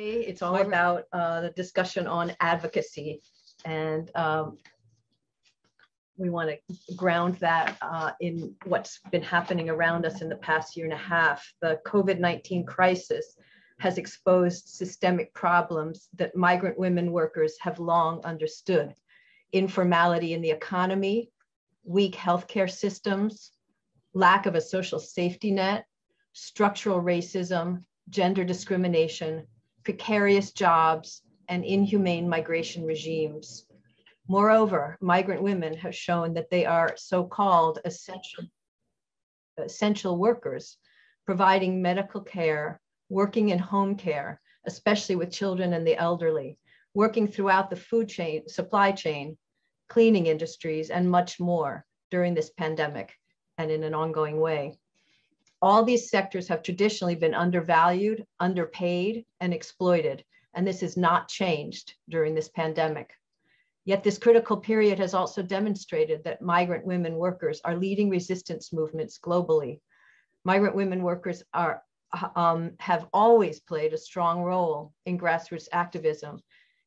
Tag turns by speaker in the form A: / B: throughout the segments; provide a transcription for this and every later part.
A: It's all about uh, the discussion on advocacy. And um, we want to ground that uh, in what's been happening around us in the past year and a half. The COVID 19 crisis has exposed systemic problems that migrant women workers have long understood informality in the economy, weak healthcare systems, lack of a social safety net, structural racism, gender discrimination, precarious jobs, and inhumane migration regimes. Moreover, migrant women have shown that they are so-called essential, essential workers, providing medical care, working in home care, especially with children and the elderly, working throughout the food chain, supply chain, cleaning industries, and much more during this pandemic and in an ongoing way. All these sectors have traditionally been undervalued, underpaid, and exploited, and this has not changed during this pandemic. Yet this critical period has also demonstrated that migrant women workers are leading resistance movements globally. Migrant women workers are, um, have always played a strong role in grassroots activism,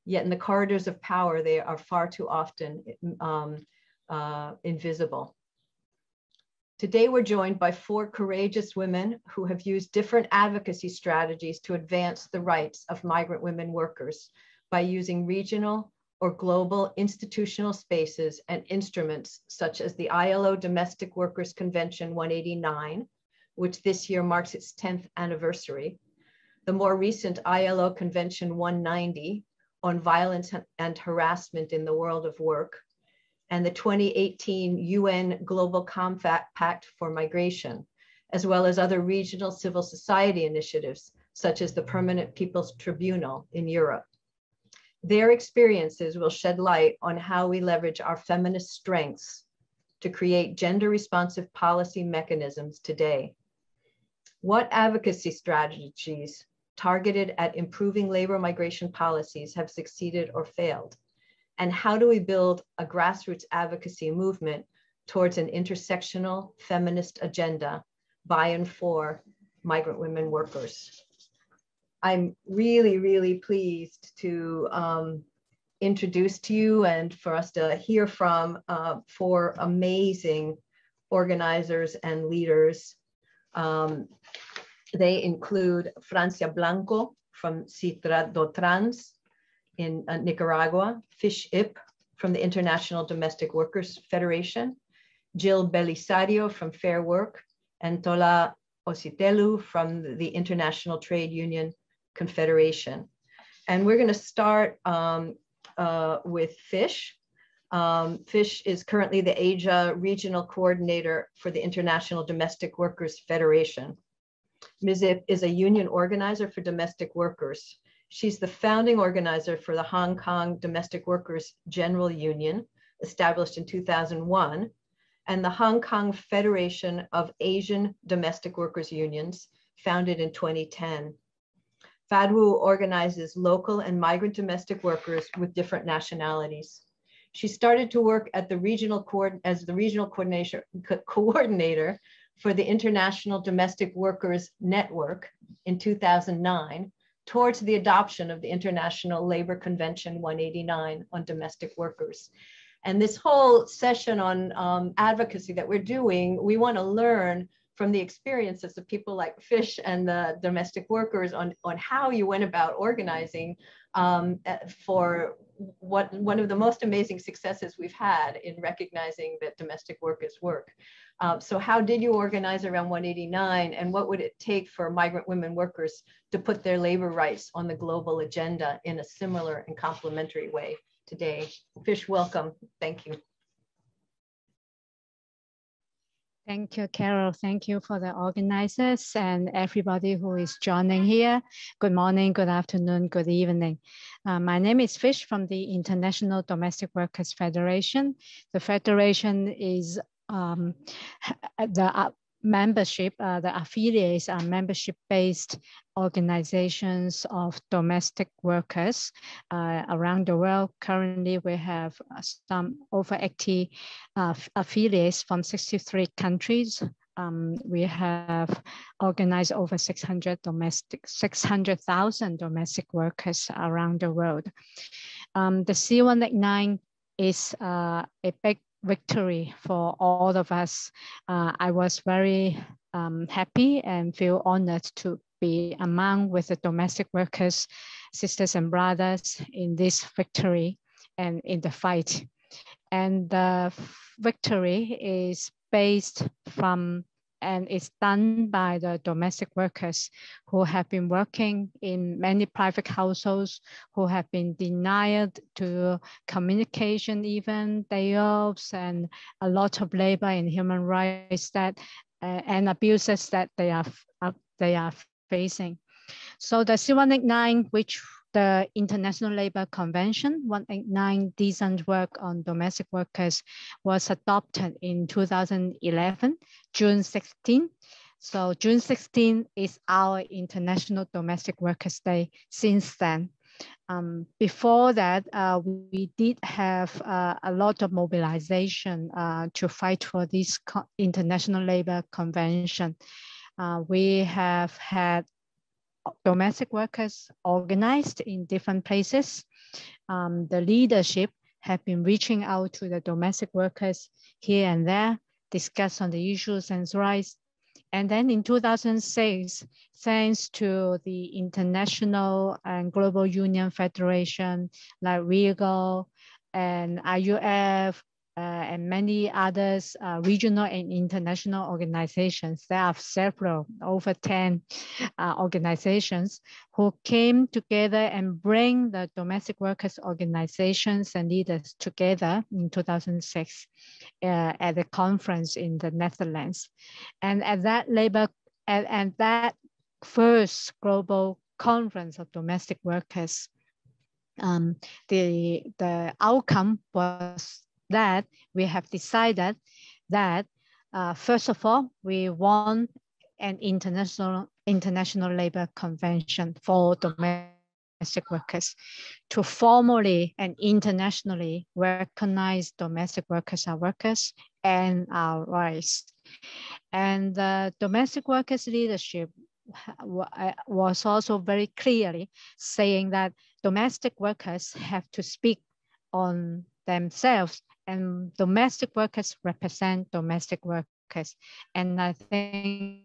A: yet in the corridors of power, they are far too often um, uh, invisible. Today, we're joined by four courageous women who have used different advocacy strategies to advance the rights of migrant women workers by using regional or global institutional spaces and instruments such as the ILO Domestic Workers Convention 189, which this year marks its 10th anniversary, the more recent ILO Convention 190 on violence and harassment in the world of work, and the 2018 UN Global Compact pact for Migration, as well as other regional civil society initiatives, such as the Permanent People's Tribunal in Europe. Their experiences will shed light on how we leverage our feminist strengths to create gender responsive policy mechanisms today. What advocacy strategies targeted at improving labor migration policies have succeeded or failed? And how do we build a grassroots advocacy movement towards an intersectional feminist agenda by and for migrant women workers. I'm really, really pleased to um, introduce to you and for us to hear from uh, four amazing organizers and leaders. Um, they include Francia Blanco from Citra do Trans, in uh, Nicaragua, Fish Ip from the International Domestic Workers Federation, Jille Belisario from Fair Work, and Tola Ositelu from the International Trade Union Confederation. And we're gonna start um, uh, with Fish. Um, Fish is currently the Asia Regional Coordinator for the International Domestic Workers Federation. Ms. Ip is a union organizer for domestic workers. She's the founding organizer for the Hong Kong Domestic Workers General Union, established in 2001, and the Hong Kong Federation of Asian Domestic Workers Unions, founded in 2010. FADWU organizes local and migrant domestic workers with different nationalities. She started to work at the regional as the regional coordinator, co coordinator for the International Domestic Workers Network in 2009, towards the adoption of the International Labor Convention 189 on domestic workers. And this whole session on um, advocacy that we're doing, we want to learn from the experiences of people like Fish and the domestic workers on, on how you went about organizing um, eh, for what one of the most amazing successes we've had in recognizing that domestic work is work. Um, so how did you organize around 189 and what would it take for migrant women workers to put their labor rights on the global agenda in a similar and complementary way today? Fish, welcome. Thank you.
B: Thank you, Carol. Thank you for the organizers and everybody who is joining here. Good morning, good afternoon, good evening. Uh, my name is Fish from the International Domestic Workers Federation. The Federation is um, the uh, membership, uh, the affiliates are membership-based organizations of domestic workers uh, around the world. Currently, we have uh, some over 80 uh, affiliates from 63 countries um, we have organized over 600 domestic, 600,000 domestic workers around the world. Um, the C189 is uh, a big victory for all of us. Uh, I was very um, happy and feel honored to be among with the domestic workers, sisters and brothers in this victory and in the fight. And the victory is based from and it's done by the domestic workers who have been working in many private households who have been denied to communication even day offs and a lot of labor and human rights that uh, and abuses that they are uh, they are facing. So the C189, which the International Labour Convention 189 Decent Work on Domestic Workers was adopted in 2011, June 16. So June 16 is our International Domestic Workers Day since then. Um, before that, uh, we did have uh, a lot of mobilization uh, to fight for this International Labour Convention. Uh, we have had domestic workers organized in different places. Um, the leadership have been reaching out to the domestic workers here and there, discuss on the issues and rights. And then in 2006, thanks to the International and Global Union Federation like RIGO and IUF, uh, and many others uh, regional and international organizations. There are several, over 10 uh, organizations who came together and bring the domestic workers organizations and leaders together in 2006 uh, at a conference in the Netherlands. And at that labor, and, and that first global conference of domestic workers, um, the, the outcome was that we have decided that uh, first of all, we want an international international labor convention for domestic workers to formally and internationally recognize domestic workers are workers and our rights. And the domestic workers leadership uh, was also very clearly saying that domestic workers have to speak on themselves and domestic workers represent domestic workers. And I think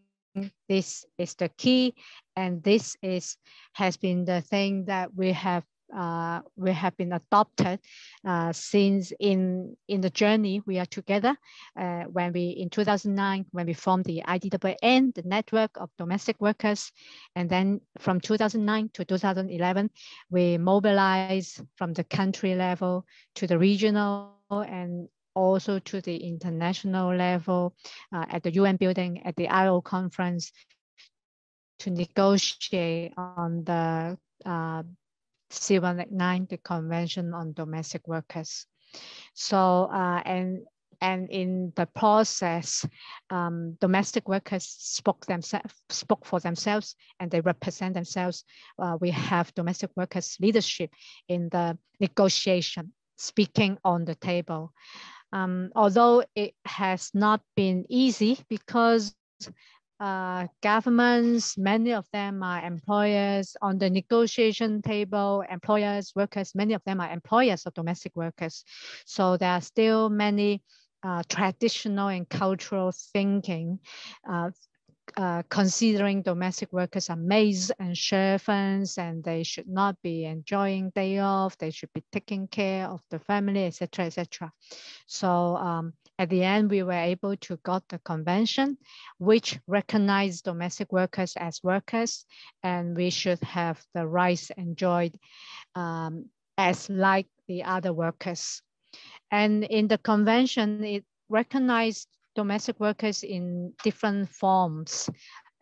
B: this is the key and this is has been the thing that we have uh, we have been adopted uh, since in in the journey we are together uh, when we in 2009 when we formed the IDWN the network of domestic workers and then from 2009 to 2011 we mobilized from the country level to the regional and also to the international level uh, at the UN building at the ILO conference to negotiate on the uh, C189, the Convention on Domestic Workers. So, uh, and and in the process, um, domestic workers spoke themselves, spoke for themselves, and they represent themselves. Uh, we have domestic workers leadership in the negotiation, speaking on the table. Um, although it has not been easy because uh, governments, many of them are employers on the negotiation table, employers, workers, many of them are employers of domestic workers. So there are still many uh, traditional and cultural thinking uh, uh, considering domestic workers are maids and servants and they should not be enjoying day off, they should be taking care of the family, etc., etc. So um, at the end, we were able to got the convention, which recognized domestic workers as workers, and we should have the rights enjoyed um, as like the other workers. And in the convention, it recognized domestic workers in different forms,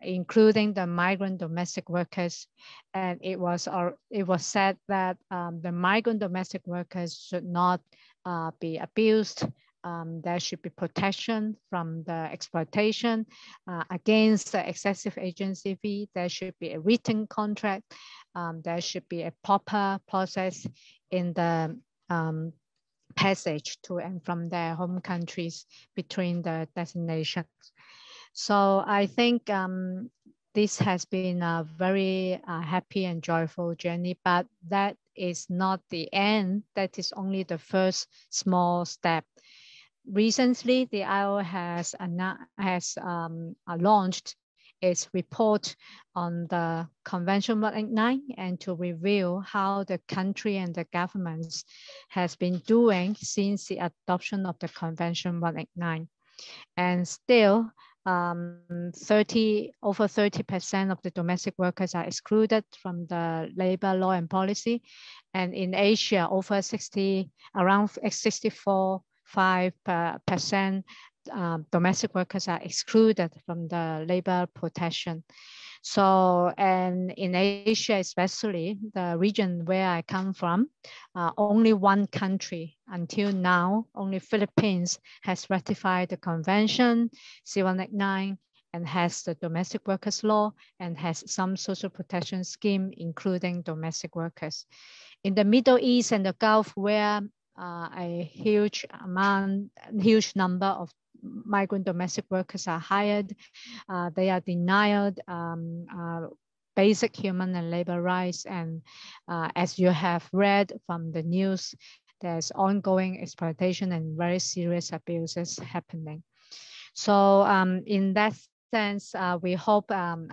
B: including the migrant domestic workers. And it was, it was said that um, the migrant domestic workers should not uh, be abused, um, there should be protection from the exploitation uh, against the excessive agency fee. There should be a written contract. Um, there should be a proper process in the um, passage to and from their home countries between the destinations. So I think um, this has been a very uh, happy and joyful journey, but that is not the end. That is only the first small step. Recently, the ILO has, has um, launched its report on the Convention 189 and to review how the country and the governments has been doing since the adoption of the Convention 189. And still, um, 30 over 30% of the domestic workers are excluded from the labor law and policy. And in Asia, over 60, around 64, 5% um, domestic workers are excluded from the labor protection. So, and in Asia, especially the region where I come from, uh, only one country until now, only Philippines has ratified the convention, C189, and has the domestic workers law and has some social protection scheme, including domestic workers. In the Middle East and the Gulf, where uh, a huge amount, huge number of migrant domestic workers are hired. Uh, they are denied um, uh, basic human and labor rights. And uh, as you have read from the news, there's ongoing exploitation and very serious abuses happening. So um, in that sense, uh, we hope, um,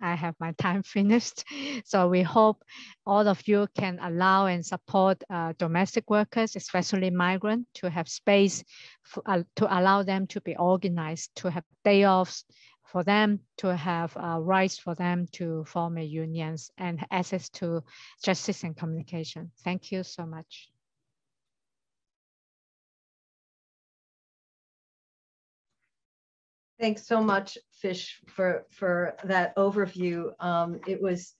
B: i have my time finished. So we hope all of you can allow and support uh, domestic workers, especially migrants, to have space for, uh, to allow them to be organized, to have day offs for them, to have uh, rights for them to form a unions and access to justice and communication. Thank you so much.
A: Thanks so much, Fish, for, for that overview. Um, it was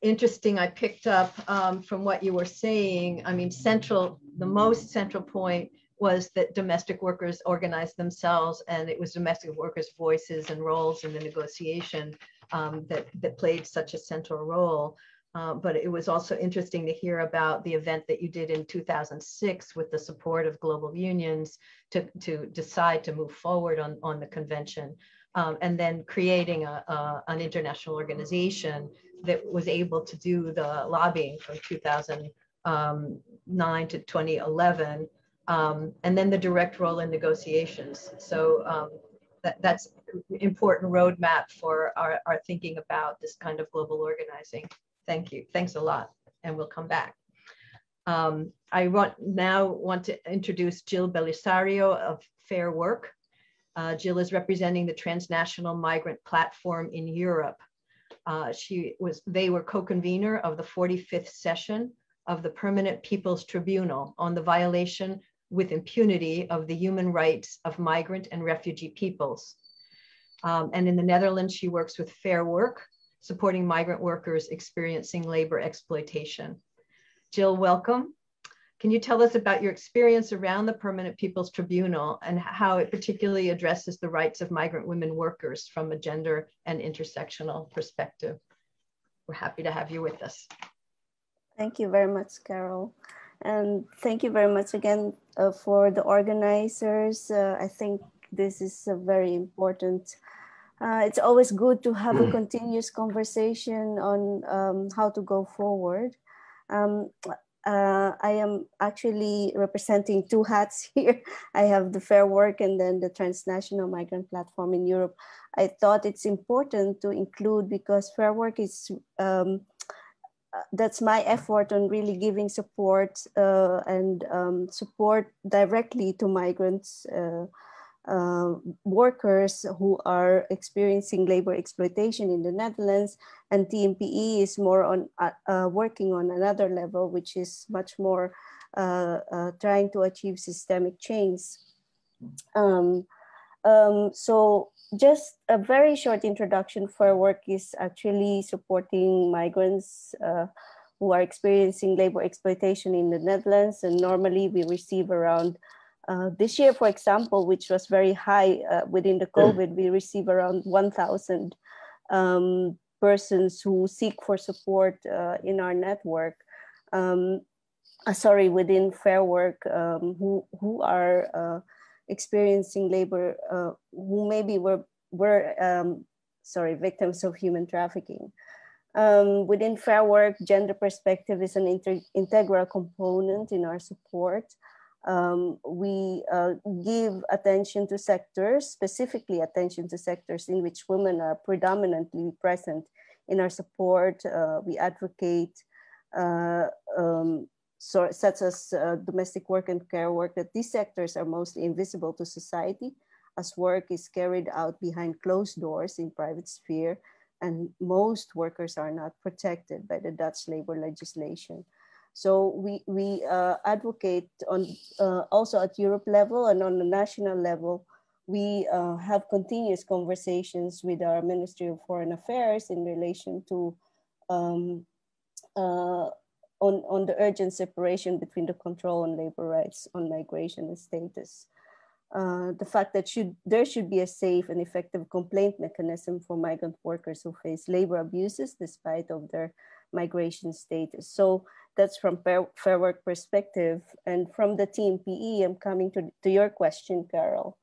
A: interesting. I picked up um, from what you were saying. I mean, central, the most central point was that domestic workers organized themselves and it was domestic workers' voices and roles in the negotiation um, that, that played such a central role. Uh, but it was also interesting to hear about the event that you did in 2006 with the support of global unions to, to decide to move forward on, on the convention. Um, and then creating a, a, an international organization that was able to do the lobbying from 2009 to 2011, um, and then the direct role in negotiations. So um, that, that's important roadmap for our, our thinking about this kind of global organizing. Thank you. Thanks a lot. And we'll come back. Um, I want now want to introduce Jille Belisario of Fair Work. Uh, Jille is representing the Transnational Migrant Platform in Europe. Uh, she was, they were co-convener of the 45th session of the Permanent People's Tribunal on the violation with impunity of the human rights of migrant and refugee peoples. Um, and in the Netherlands, she works with Fair Work, supporting migrant workers experiencing labor exploitation. Jille, welcome. Can you tell us about your experience around the Permanent People's Tribunal and how it particularly addresses the rights of migrant women workers from a gender and intersectional perspective? We're happy to have you with us.
C: Thank you very much, Carol. And thank you very much again uh, for the organizers. Uh, I think this is a very important uh, it's always good to have a continuous conversation on um, how to go forward. Um, uh, I am actually representing two hats here. I have the Fair Work and then the Transnational Migrant Platform in Europe. I thought it's important to include because Fair Work is um, uh, that's my effort on really giving support uh, and um, support directly to migrants uh, uh, workers who are experiencing labor exploitation in the Netherlands, and TMPE is more on uh, uh, working on another level, which is much more uh, uh, trying to achieve systemic change. Um, um, so just a very short introduction Fair Work is actually supporting migrants uh, who are experiencing labor exploitation in the Netherlands. And normally we receive around uh, this year, for example, which was very high uh, within the COVID, we receive around 1,000 um, persons who seek for support uh, in our network. Um, uh, sorry, within Fair Work, um, who who are uh, experiencing labor, who maybe were were um, sorry victims of human trafficking. Um, within Fair Work, gender perspective is an integral component in our support. Um, we uh, give attention to sectors, specifically attention to sectors in which women are predominantly present in our support. Uh, we advocate uh, um, so, such as uh, domestic work and care work, that these sectors are mostly invisible to society as work is carried out behind closed doors in private sphere and most workers are not protected by the Dutch labor legislation. So we, we uh, advocate on uh, also at Europe level and on the national level, we uh, have continuous conversations with our Ministry of Foreign Affairs in relation to um, uh, on, on the urgent separation between the control on labor rights on migration and status. Uh, the fact that should, there should be a safe and effective complaint mechanism for migrant workers who face labor abuses despite of their migration status. So that's from fair, fair work perspective. And from the TMPE, I'm coming to, to your question, Carol.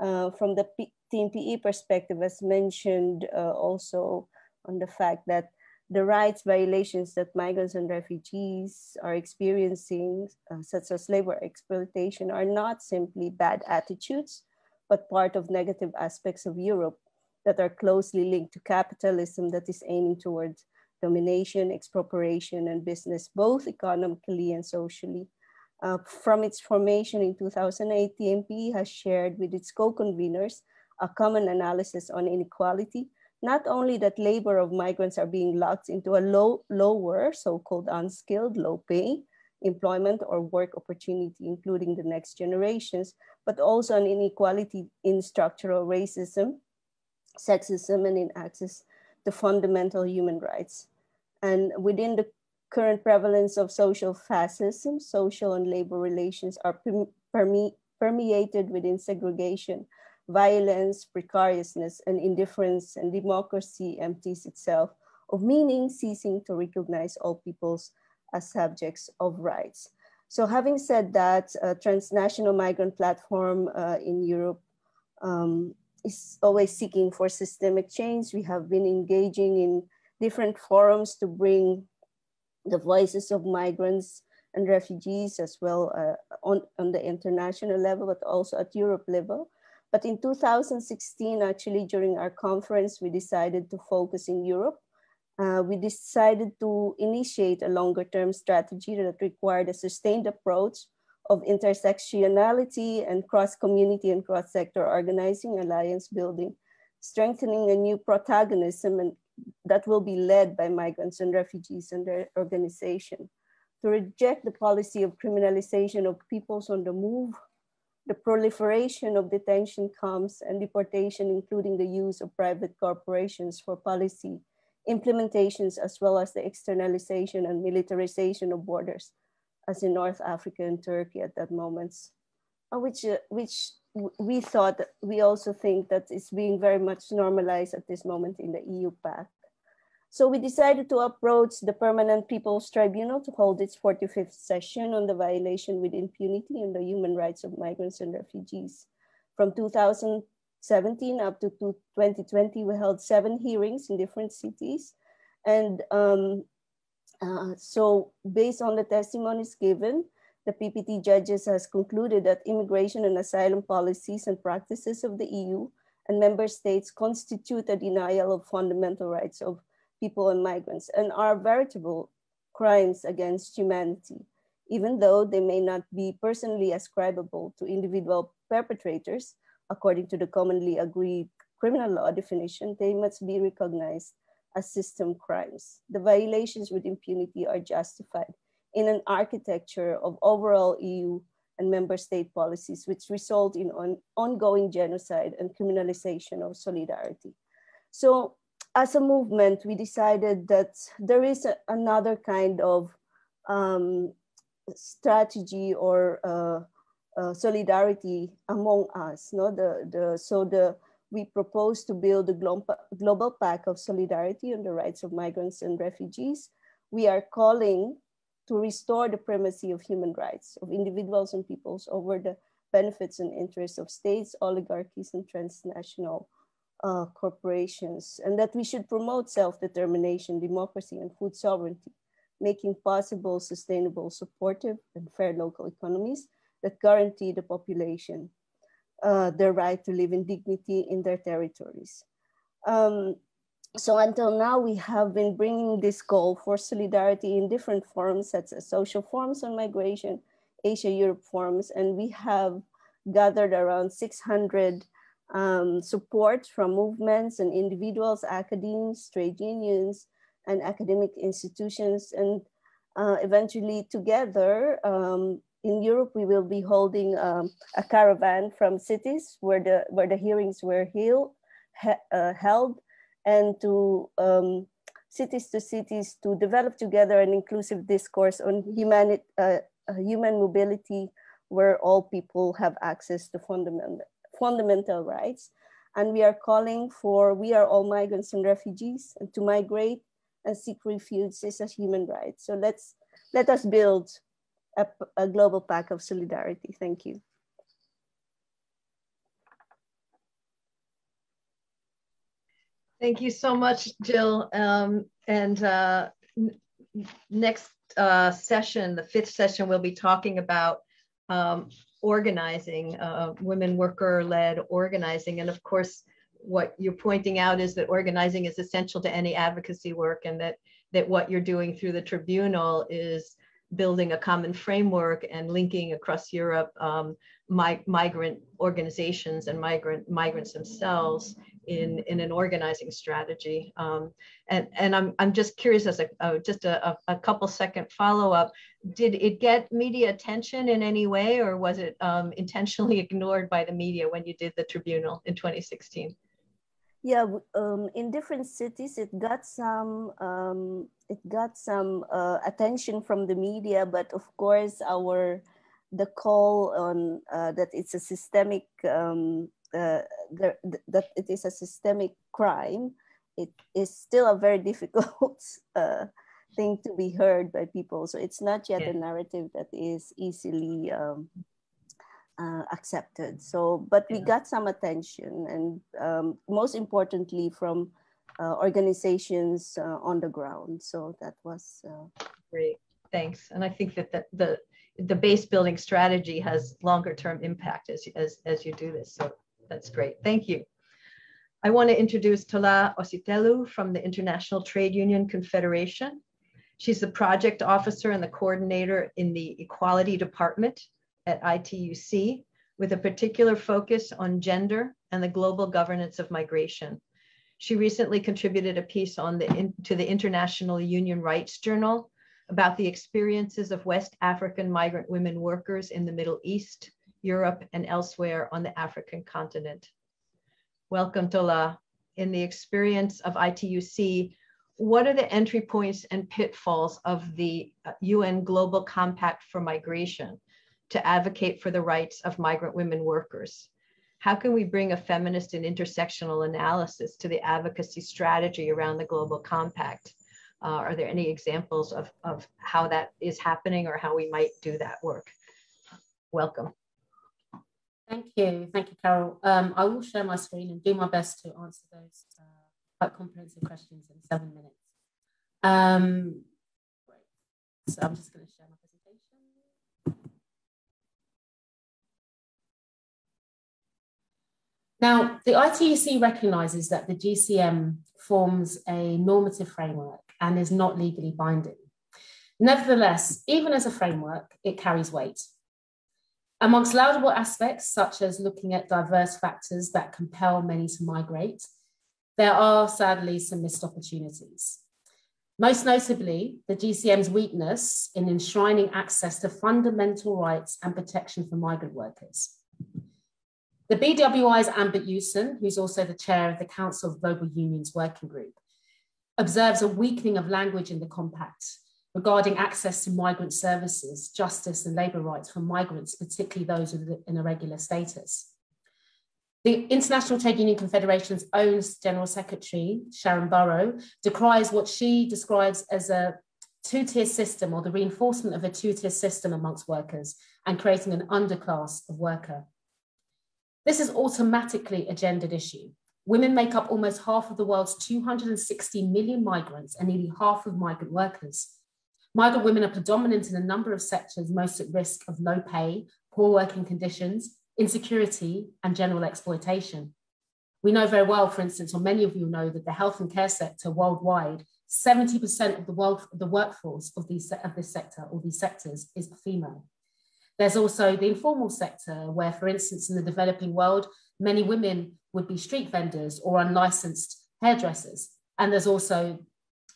C: Uh, from the P TMPE perspective, as mentioned uh, also on the fact that the rights violations that migrants and refugees are experiencing, uh, such as labor exploitation, are not simply bad attitudes, but part of negative aspects of Europe that are closely linked to capitalism that is aiming towards domination, expropriation, and business, both economically and socially. Uh, from its formation in 2008, TMP has shared with its co-conveners a common analysis on inequality, not only that labor of migrants are being locked into a low, lower, so-called unskilled, low pay employment or work opportunity, including the next generations, but also an inequality in structural racism, sexism, and in access to fundamental human rights. And within the current prevalence of social fascism, social and labor relations are perme permeated within segregation, violence, precariousness, and indifference, and democracy empties itself of meaning, ceasing to recognize all peoples as subjects of rights. So having said that, a transnational migrant platform uh, in Europe um, is always seeking for systemic change. We have been engaging in different forums to bring the voices of migrants and refugees as well uh, on, on the international level, but also at Europe level. But in 2016, actually, during our conference, we decided to focus in Europe. Uh, we decided to initiate a longer term strategy that required a sustained approach of intersectionality and cross community and cross sector organizing, alliance building, strengthening a new protagonism and that will be led by migrants and refugees and their organization. To reject the policy of criminalization of peoples on the move the proliferation of detention camps and deportation, including the use of private corporations for policy implementations, as well as the externalization and militarization of borders, as in North Africa and Turkey at that moment, uh, which, uh, which we thought, we also think that it's being very much normalized at this moment in the EU pact. So we decided to approach the Permanent People's Tribunal to hold its 45th session on the violation with impunity and the human rights of migrants and refugees. From 2017 up to 2020, we held seven hearings in different cities. And um, uh, so based on the testimonies given, the PPT judges has concluded that immigration and asylum policies and practices of the EU and member states constitute a denial of fundamental rights of people and migrants and are veritable crimes against humanity, even though they may not be personally ascribable to individual perpetrators, according to the commonly agreed criminal law definition, they must be recognized as system crimes. The violations with impunity are justified in an architecture of overall EU and member state policies, which result in on, ongoing genocide and criminalization of solidarity. So as a movement, we decided that there is a, another kind of um, strategy or uh, uh, solidarity among us. No, the the so the we propose to build a global global pact of solidarity on the rights of migrants and refugees. We are calling to restore the primacy of human rights of individuals and peoples over the benefits and interests of states, oligarchies, and transnational uh, corporations, and that we should promote self-determination, democracy, and food sovereignty, making possible sustainable, supportive, and fair local economies that guarantee the population uh, their right to live in dignity in their territories. Um, so until now, we have been bringing this goal for solidarity in different forms, such as social forums on migration, Asia-Europe forums, and we have gathered around 600 um, support from movements and individuals, academics, trade unions, and academic institutions. And uh, eventually together um, in Europe, we will be holding um, a caravan from cities where the, where the hearings were held, uh, held and to um, cities to cities to develop together an inclusive discourse on humanity, uh, uh, human mobility where all people have access to fundamental, fundamental rights. And we are calling for, we are all migrants and refugees and to migrate and seek refuge is a human right. So let's, let us build a, a global pact of solidarity. Thank you.
A: Thank you so much, Jille. Um, and uh, next uh, session, the fifth session, we'll be talking about um, organizing, uh, women worker-led organizing. And of course, what you're pointing out is that organizing is essential to any advocacy work and that, that what you're doing through the tribunal is building a common framework and linking across Europe um, mi migrant organizations and migrant migrants themselves in, in an organizing strategy. Um, and, and I'm, I'm just curious as a, uh, just a, a, couple second follow up, did it get media attention in any way or was it um, intentionally ignored by the media when you did the tribunal in 2016?
C: Yeah, um, in different cities, it got some um, it got some uh, attention from the media, but of course, our the call on uh, that it's a systemic um, uh, there, that it is a systemic crime, it is still a very difficult uh, thing to be heard by people. So it's not yet yeah. a narrative that is easily um, uh, accepted. So, but we got some attention, and um, most importantly, from uh, organizations uh, on the ground. So that was uh,
A: great. Thanks. And I think that the, the the base building strategy has longer term impact as, as, as you do this. So that's great. Thank you. I want to introduce Tola Ositelu from the International Trade Union Confederation. She's the project officer and the coordinator in the Equality Department at ITUC with a particular focus on gender and the global governance of migration. She recently contributed a piece on the in, to the International Union Rights Journal about the experiences of West African migrant women workers in the Middle East, Europe, and elsewhere on the African continent. Welcome, Tola. In the experience of ITUC, what are the entry points and pitfalls of the UN uh, Global Compact for Migration to advocate for the rights of migrant women workers? How can we bring a feminist and intersectional analysis to the advocacy strategy around the Global Compact? Uh, are there any examples of, of how that is happening or how we might do that work? Welcome.
D: Thank you. Thank you, Carol. Um, I will share my screen and do my best to answer those uh, quite comprehensive questions in seven minutes. Um, so I'm just going to share my presentation. Now, the ITUC recognises that the GCM forms a normative framework and is not legally binding. Nevertheless, even as a framework, it carries weight. Amongst laudable aspects, such as looking at diverse factors that compel many to migrate, there are sadly some missed opportunities. Most notably, the GCM's weakness in enshrining access to fundamental rights and protection for migrant workers. The BWI's Ambet Yuson, who's also the chair of the Council of Global Unions Working Group, observes a weakening of language in the compact regarding access to migrant services, justice, and labour rights for migrants, particularly those in irregular status. The International Trade Union Confederation's own General Secretary, Sharon Burrow, decries what she describes as a two tier system or the reinforcement of a two tier system amongst workers and creating an underclass of worker. This is automatically a gendered issue. Women make up almost half of the world's 260 million migrants and nearly half of migrant workers. Migrant women are predominant in a number of sectors most at risk of low pay, poor working conditions, insecurity, and general exploitation. We know very well, for instance, or many of you know, that the health and care sector worldwide, 70% of the, world, the workforce of, these, of this sector or these sectors is female. There's also the informal sector, where, for instance, in the developing world, many women would be street vendors or unlicensed hairdressers. And there's also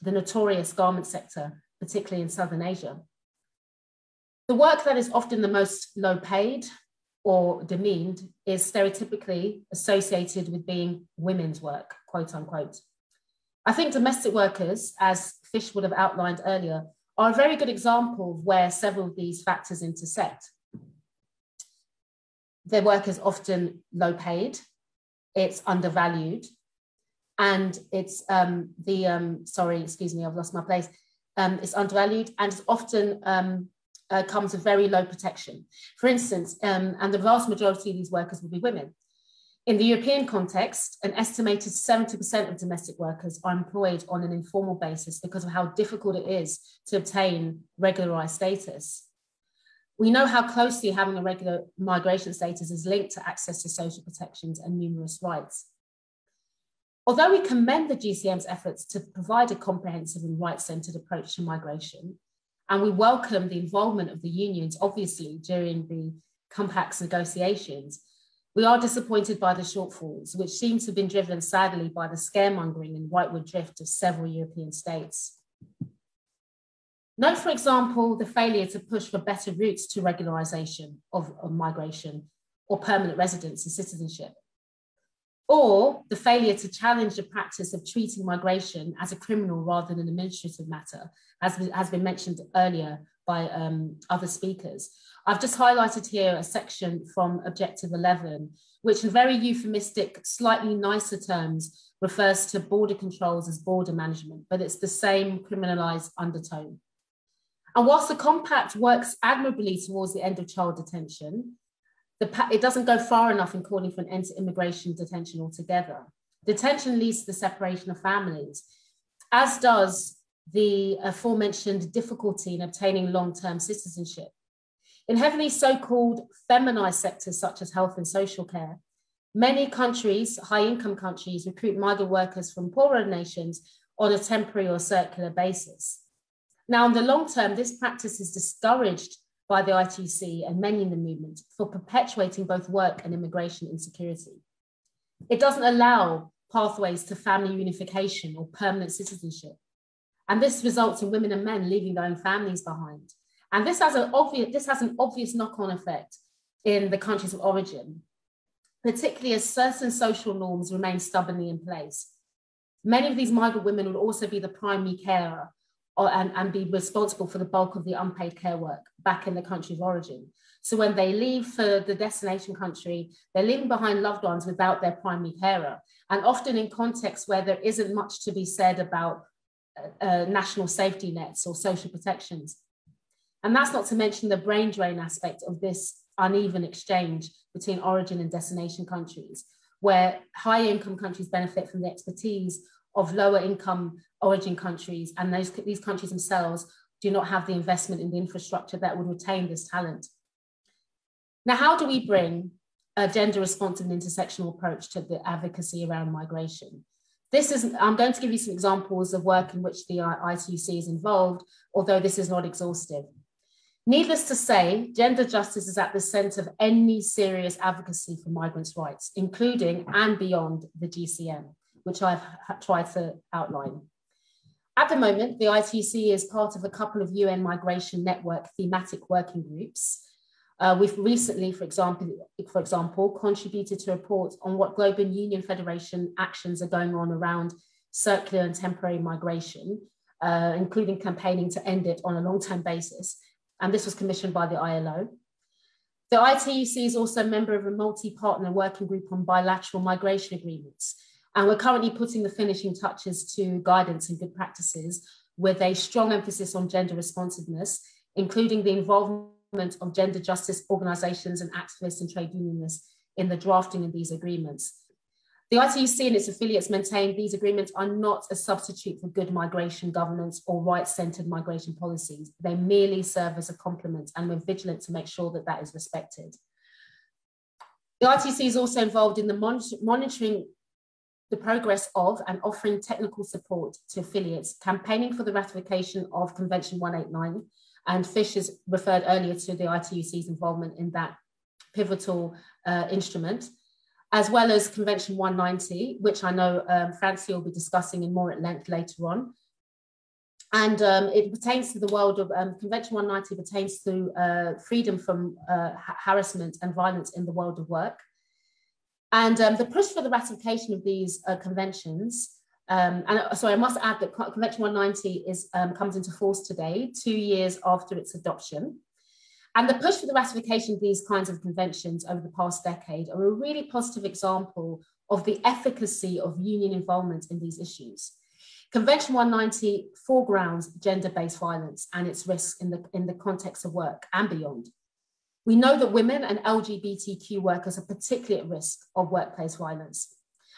D: the notorious garment sector, particularly in Southern Asia. The work that is often the most low paid or demeaned is stereotypically associated with being women's work, quote unquote. I think domestic workers, as Fish would have outlined earlier, are a very good example of where several of these factors intersect. Their work is often low paid, it's undervalued, and it's um, the, um, sorry, excuse me, I've lost my place. Um, it's undervalued and it's often um, uh, comes with very low protection. For instance, um, and the vast majority of these workers will be women. In the European context, an estimated 70% of domestic workers are employed on an informal basis because of how difficult it is to obtain regularized status. We know how closely having a regular migration status is linked to access to social protections and numerous rights. Although we commend the GCM's efforts to provide a comprehensive and right-centered approach to migration, and we welcome the involvement of the unions, obviously, during the compacts negotiations, we are disappointed by the shortfalls, which seem to have been driven sadly by the scaremongering and rightward drift of several European states. Note, for example, the failure to push for better routes to regularization of, of migration or permanent residence and citizenship, or the failure to challenge the practice of treating migration as a criminal rather than an administrative matter, as has been mentioned earlier by um, other speakers. I've just highlighted here a section from Objective 11, which in very euphemistic, slightly nicer terms refers to border controls as border management, but it's the same criminalized undertone. And whilst the compact works admirably towards the end of child detention, the, it doesn't go far enough in calling for an end to immigration detention altogether. Detention leads to the separation of families, as does the aforementioned difficulty in obtaining long-term citizenship. In heavily so-called feminized sectors such as health and social care, many countries, high-income countries, recruit migrant workers from poorer nations on a temporary or circular basis. Now, in the long term, this practice is discouraged by the ITC and many in the movement for perpetuating both work and immigration insecurity. It doesn't allow pathways to family unification or permanent citizenship. And this results in women and men leaving their own families behind and this has an obvious, this has an obvious knock-on effect in the countries of origin, particularly as certain social norms remain stubbornly in place. Many of these migrant women will also be the primary carer or, and, and be responsible for the bulk of the unpaid care work back in the country of origin. So when they leave for the destination country, they're leaving behind loved ones without their primary carer. And often in contexts where there isn't much to be said about uh, uh, national safety nets or social protections. And that's not to mention the brain drain aspect of this uneven exchange between origin and destination countries, where high income countries benefit from the expertise of lower income origin countries, and those, these countries themselves do not have the investment in the infrastructure that would retain this talent. Now, how do we bring a gender responsive and intersectional approach to the advocacy around migration? This is, I'm going to give you some examples of work in which the ITUC is involved, although this is not exhaustive. Needless to say, gender justice is at the centre of any serious advocacy for migrants' rights, including and beyond the GCM, which I've tried to outline. At the moment, the ITC is part of a couple of UN Migration Network thematic working groups. Uh, we've recently, for example, for example, contributed to a report on what Global Union Federation actions are going on around circular and temporary migration, uh, including campaigning to end it on a long-term basis and this was commissioned by the ILO. The ITUC is also a member of a multi-partner working group on bilateral migration agreements, and we're currently putting the finishing touches to guidance and good practices with a strong emphasis on gender responsiveness, including the involvement of gender justice organizations and activists and trade unionists in the drafting of these agreements. The ITUC and its affiliates maintain these agreements are not a substitute for good migration governance or rights-centered migration policies. They merely serve as a complement and we're vigilant to make sure that that is respected. The ITUC is also involved in the monitoring the progress of and offering technical support to affiliates, campaigning for the ratification of Convention 189, and Fish has referred earlier to the ITUC's involvement in that pivotal uh, instrument, as well as Convention 190, which I know um, Francia will be discussing in more at length later on. And um, it pertains to the world of um, Convention 190 pertains to uh, freedom from uh, harassment and violence in the world of work. And um, the push for the ratification of these uh, conventions, um, and uh, sorry, I must add that Convention 190 is, um, comes into force today, two years after its adoption. And the push for the ratification of these kinds of conventions over the past decade are a really positive example of the efficacy of union involvement in these issues. Convention 190 foregrounds gender-based violence and its risks in the, in the context of work and beyond. We know that women and LGBTQ workers are particularly at risk of workplace violence.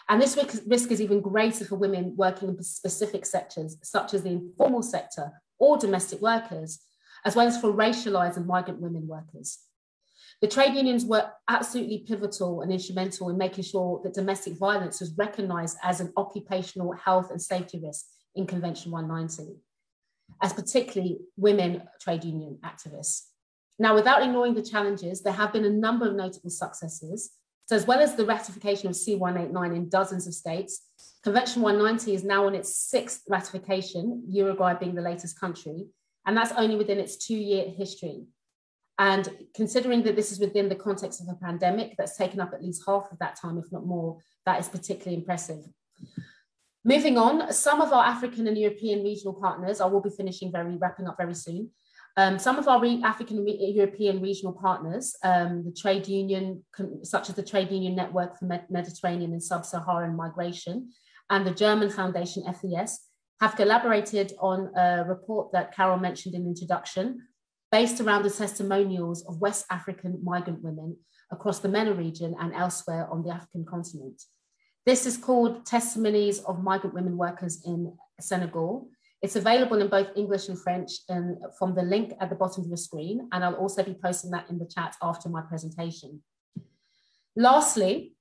D: And this risk is even greater for women working in specific sectors, such as the informal sector or domestic workers, as well as for racialized and migrant women workers. The trade unions were absolutely pivotal and instrumental in making sure that domestic violence was recognized as an occupational health and safety risk in Convention 190, as particularly women trade union activists. Now, without ignoring the challenges, there have been a number of notable successes. So as well as the ratification of C189 in dozens of states, Convention 190 is now on its sixth ratification, Uruguay being the latest country, and that's only within its two-year history. And considering that this is within the context of a pandemic that's taken up at least half of that time, if not more, that is particularly impressive. Moving on, some of our African and European regional partners, I will be finishing very, wrapping up very soon, um, some of our African and European regional partners, um, the trade union, such as the Trade Union Network for Med Mediterranean and Sub-Saharan Migration, and the German foundation FES, have collaborated on a report that Carol mentioned in the introduction, based around the testimonials of West African migrant women across the MENA region and elsewhere on the African continent. This is called Testimonies of Migrant Women Workers in Senegal, it's available in both English and French and from the link at the bottom of your screen. And I'll also be posting that in the chat after my presentation. Lastly,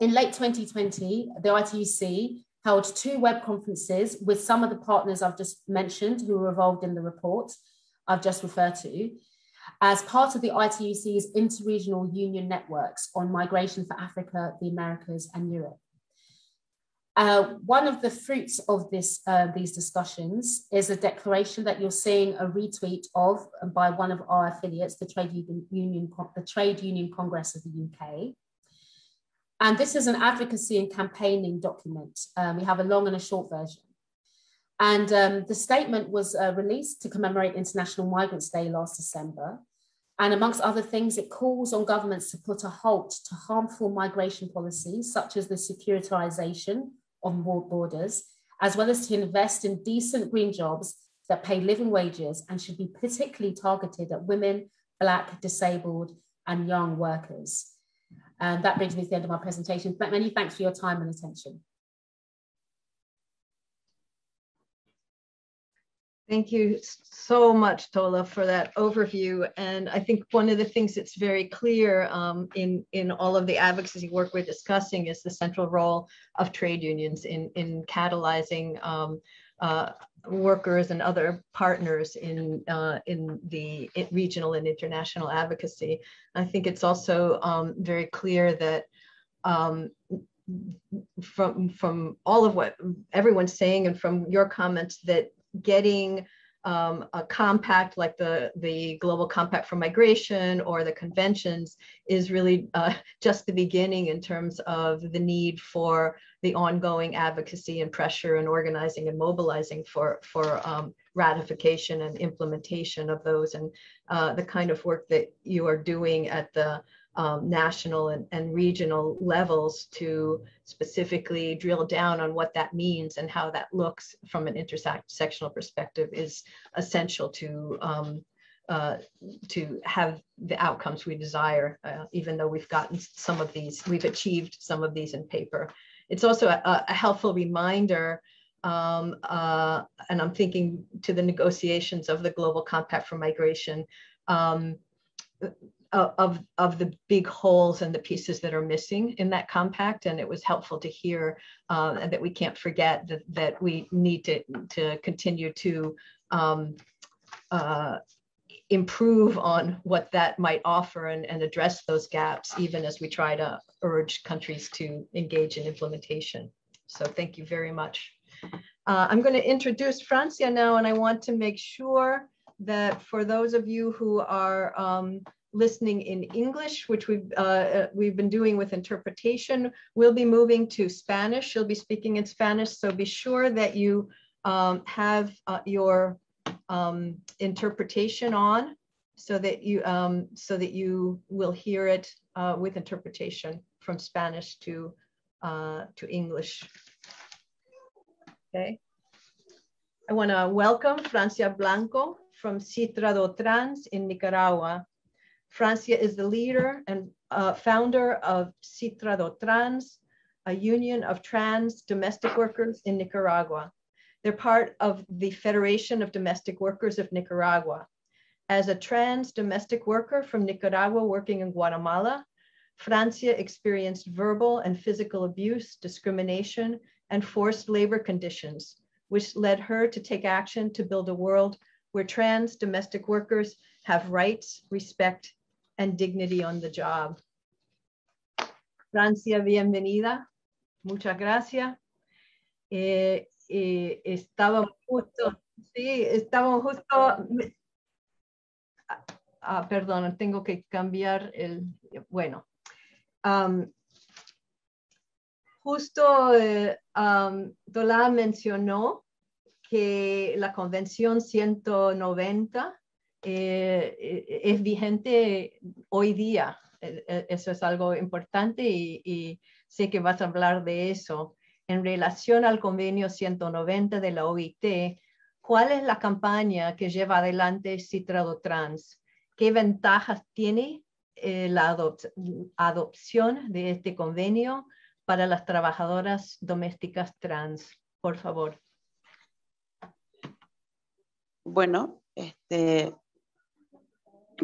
D: in late 2020, the ITUC held two web conferences with some of the partners I've just mentioned who were involved in the report I've just referred to as part of the ITUC's interregional union networks on migration for Africa, the Americas and Europe. Uh, one of the fruits of this, uh, these discussions is a declaration that you're seeing a retweet of by one of our affiliates, the Trade Union, the Trade Union Congress of the UK. And this is an advocacy and campaigning document. Um, we have a long and a short version. And um, the statement was uh, released to commemorate International Migrants Day last December. And amongst other things, it calls on governments to put a halt to harmful migration policies, such as the securitization on world borders, as well as to invest in decent green jobs that pay living wages and should be particularly targeted at women, Black, disabled, and young workers. And that brings me to the end of my presentation. Many thanks for your time and attention.
A: Thank you so much, Tola, for that overview. And I think one of the things that's very clear um, in, in all of the advocacy work we're discussing is the central role of trade unions in, in catalyzing um, uh, workers and other partners in, uh, in the regional and international advocacy. I think it's also um, very clear that um, from, from all of what everyone's saying and from your comments that getting um, a compact like the, the Global Compact for Migration or the conventions is really uh, just the beginning in terms of the need for the ongoing advocacy and pressure and organizing and mobilizing for, for um, ratification and implementation of those and uh, the kind of work that you are doing at the um, national and, and regional levels to specifically drill down on what that means and how that looks from an intersectional perspective is essential to um, uh, to have the outcomes we desire, uh, even though we've gotten some of these, we've achieved some of these in paper. it's also a, a helpful reminder um, uh, and I'm thinking to the negotiations of the Global Compact for Migration, um, of, of the big holes and the pieces that are missing in that compact. And it was helpful to hear uh, that we can't forget that, that we need to, to continue to um, uh, improve on what that might offer and, and address those gaps, even as we try to urge countries to engage in implementation. So thank you very much. Uh, I'm going to introduce Francia now, and I want to make sure that for those of you who are um, listening in English, which we've, uh, uh, we've been doing with interpretation, we'll be moving to Spanish. She'll be speaking in Spanish, so be sure that you um, have uh, your um, interpretation on so that you um, so that you will hear it uh, with interpretation from Spanish to uh, to English. Okay. I want to welcome Francia Blanco from Citra Trans in Nicaragua. Francia is the leader and uh, founder of Citra do Trans, a union of trans domestic workers in Nicaragua. They're part of the Federation of Domestic Workers of Nicaragua. As a trans domestic worker from Nicaragua working in Guatemala, Francia experienced verbal and physical abuse, discrimination, and forced labor conditions, which led her to take action to build a world where trans domestic workers have rights, respect, and dignity on the job. Francia, bienvenida. Muchas gracias. Eh, eh, estábamos justo, sí, estábamos justo, ah, perdón, tengo que cambiar el, bueno. Um, Justo eh, Dola mencionó que la Convención 190 eh, eh, es vigente hoy día. Eso es algo importante y, sé que vas a hablar de eso. En relación al convenio 190 de la OIT, ¿cuál es la campaña que lleva adelante Citrado Trans? ¿Qué ventajas tiene la adopción de este convenio? para las trabajadoras domésticas trans, por favor.
E: Bueno, este,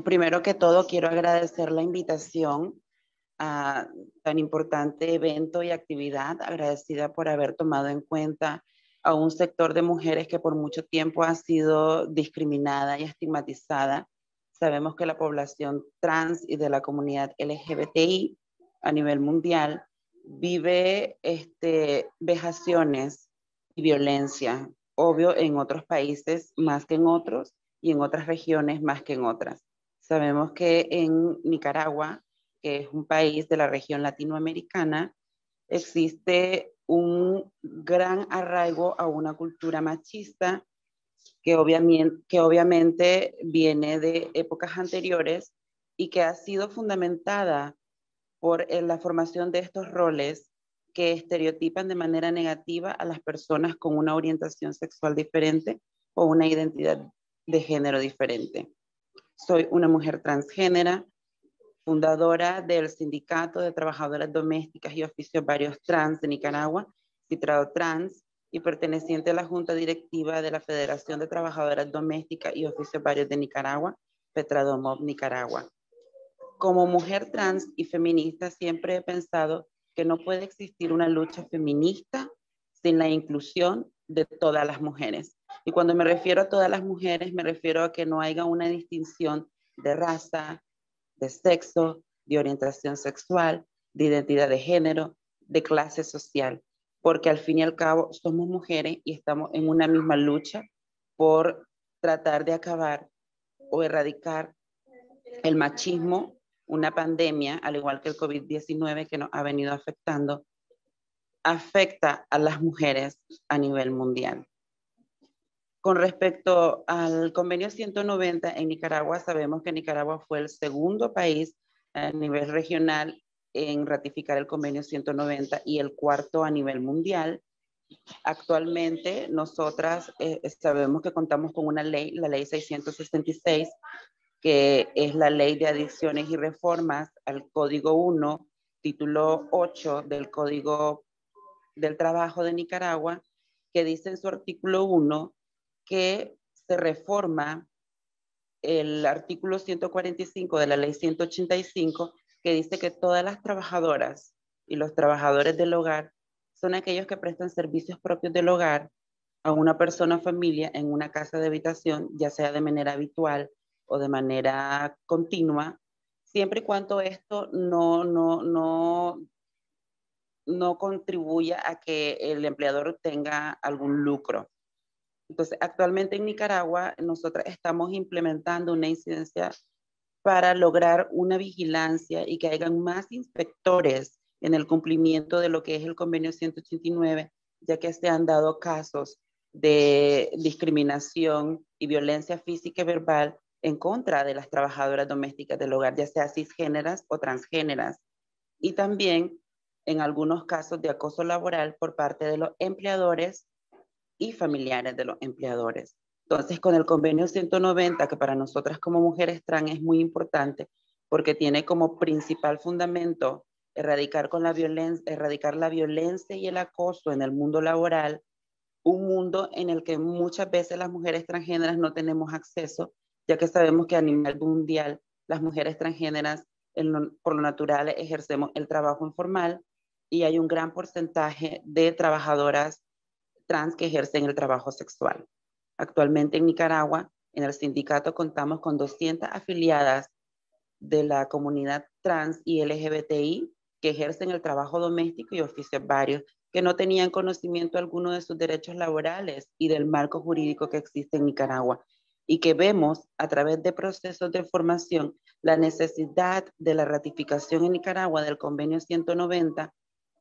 E: primero que todo quiero agradecer la invitación a tan importante evento y actividad, agradecida por haber tomado en cuenta a un sector de mujeres que por mucho tiempo ha sido discriminada y estigmatizada. Sabemos que la población trans y de la comunidad LGBTI a nivel mundial vive este, vejaciones y violencia, obvio en otros países más que en otros y en otras regiones más que en otras. Sabemos que en Nicaragua, que es un país de la región latinoamericana, existe un gran arraigo a una cultura machista que obviamente, viene de épocas anteriores y que ha sido fundamentada por eh, la formación de estos roles que estereotipan de manera negativa a las personas con una orientación sexual diferente o una identidad de género diferente. Soy una mujer transgénera, fundadora del Sindicato de Trabajadoras Domésticas y Oficios Varios Trans de Nicaragua, Citrado Trans, y perteneciente a la Junta Directiva de la Federación de Trabajadoras Domésticas y Oficios Varios de Nicaragua, Petradomov Nicaragua como mujer trans y feminista siempre he pensado que no puede existir una lucha feminista sin la inclusión de todas las mujeres. Y cuando me refiero a todas las mujeres, me refiero a que no haya una distinción de raza, de sexo, de orientación sexual, de identidad de género, de clase social, porque al fin y al cabo somos mujeres y estamos en una misma lucha por tratar de acabar o erradicar el machismo una pandemia, al igual que el COVID-19 que nos ha venido afectando, afecta a las mujeres a nivel mundial. Con respecto al convenio 190 en Nicaragua, sabemos que Nicaragua fue el segundo país a nivel regional en ratificar el convenio 190 y el cuarto a nivel mundial. Actualmente, nosotras eh, sabemos que contamos con una ley, la ley 666, que es la Ley de Adicciones y Reformas al Código 1, título 8 del Código del Trabajo de Nicaragua, que dice en su artículo 1 que se reforma el artículo 145 de la ley 185, que dice que todas las trabajadoras y los trabajadores del hogar son aquellos que prestan servicios propios del hogar a una persona o familia en una casa de habitación, ya sea de manera habitual o de manera continua, siempre y cuando esto no, no, no, no contribuya a que el empleador tenga algún lucro. Entonces, actualmente en Nicaragua, nosotros estamos implementando una incidencia para lograr una vigilancia y que hayan más inspectores en el cumplimiento de lo que es el convenio 189, ya que se han dado casos de discriminación y violencia física y verbal en contra de las trabajadoras domésticas del hogar, ya sea cisgéneras o transgéneras. Y también en algunos casos de acoso laboral por parte de los empleadores y familiares de los empleadores. Entonces, con el convenio 190, que para nosotras como mujeres trans es muy importante, porque tiene como principal fundamento erradicar, con la violencia, erradicar la violencia y el acoso en el mundo laboral, un mundo en el que muchas veces las mujeres transgéneras no tenemos acceso, ya que sabemos que a nivel mundial las mujeres transgéneras por lo natural ejercemos el trabajo informal y hay un gran porcentaje de trabajadoras trans que ejercen el trabajo sexual. Actualmente en Nicaragua, en el sindicato contamos con 200 afiliadas de la comunidad trans y LGBTI que ejercen el trabajo doméstico y oficios varios, que no tenían conocimiento alguno de sus derechos laborales y del marco jurídico que existe en Nicaragua y que vemos a través de procesos de formación la necesidad de la ratificación en Nicaragua del convenio 190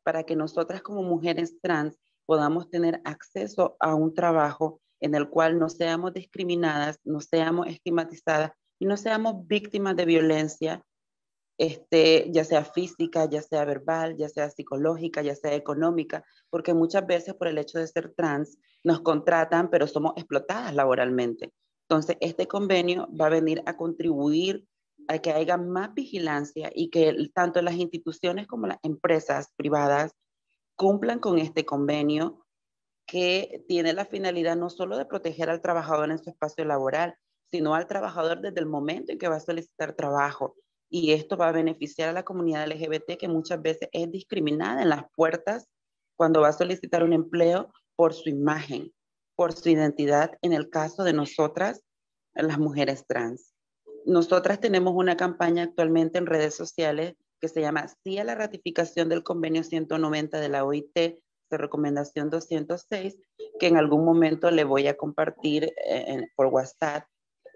E: para que nosotras como mujeres trans podamos tener acceso a un trabajo en el cual no seamos discriminadas, no seamos estigmatizadas y no seamos víctimas de violencia, este, ya sea física, ya sea verbal, ya sea psicológica, ya sea económica, porque muchas veces por el hecho de ser trans nos contratan, pero somos explotadas laboralmente. Entonces, este convenio va a venir a contribuir a que haya más vigilancia y que tanto las instituciones como las empresas privadas cumplan con este convenio que tiene la finalidad no solo de proteger al trabajador en su espacio laboral, sino al trabajador desde el momento en que va a solicitar trabajo. Y esto va a beneficiar a la comunidad LGBT que muchas veces es discriminada en las puertas cuando va a solicitar un empleo por su imagen, por su identidad, en el caso de nosotras, las mujeres trans. Nosotras tenemos una campaña actualmente en redes sociales que se llama Sí a la ratificación del convenio 190 de la OIT, de recomendación 206, que en algún momento le voy a compartir eh, por WhatsApp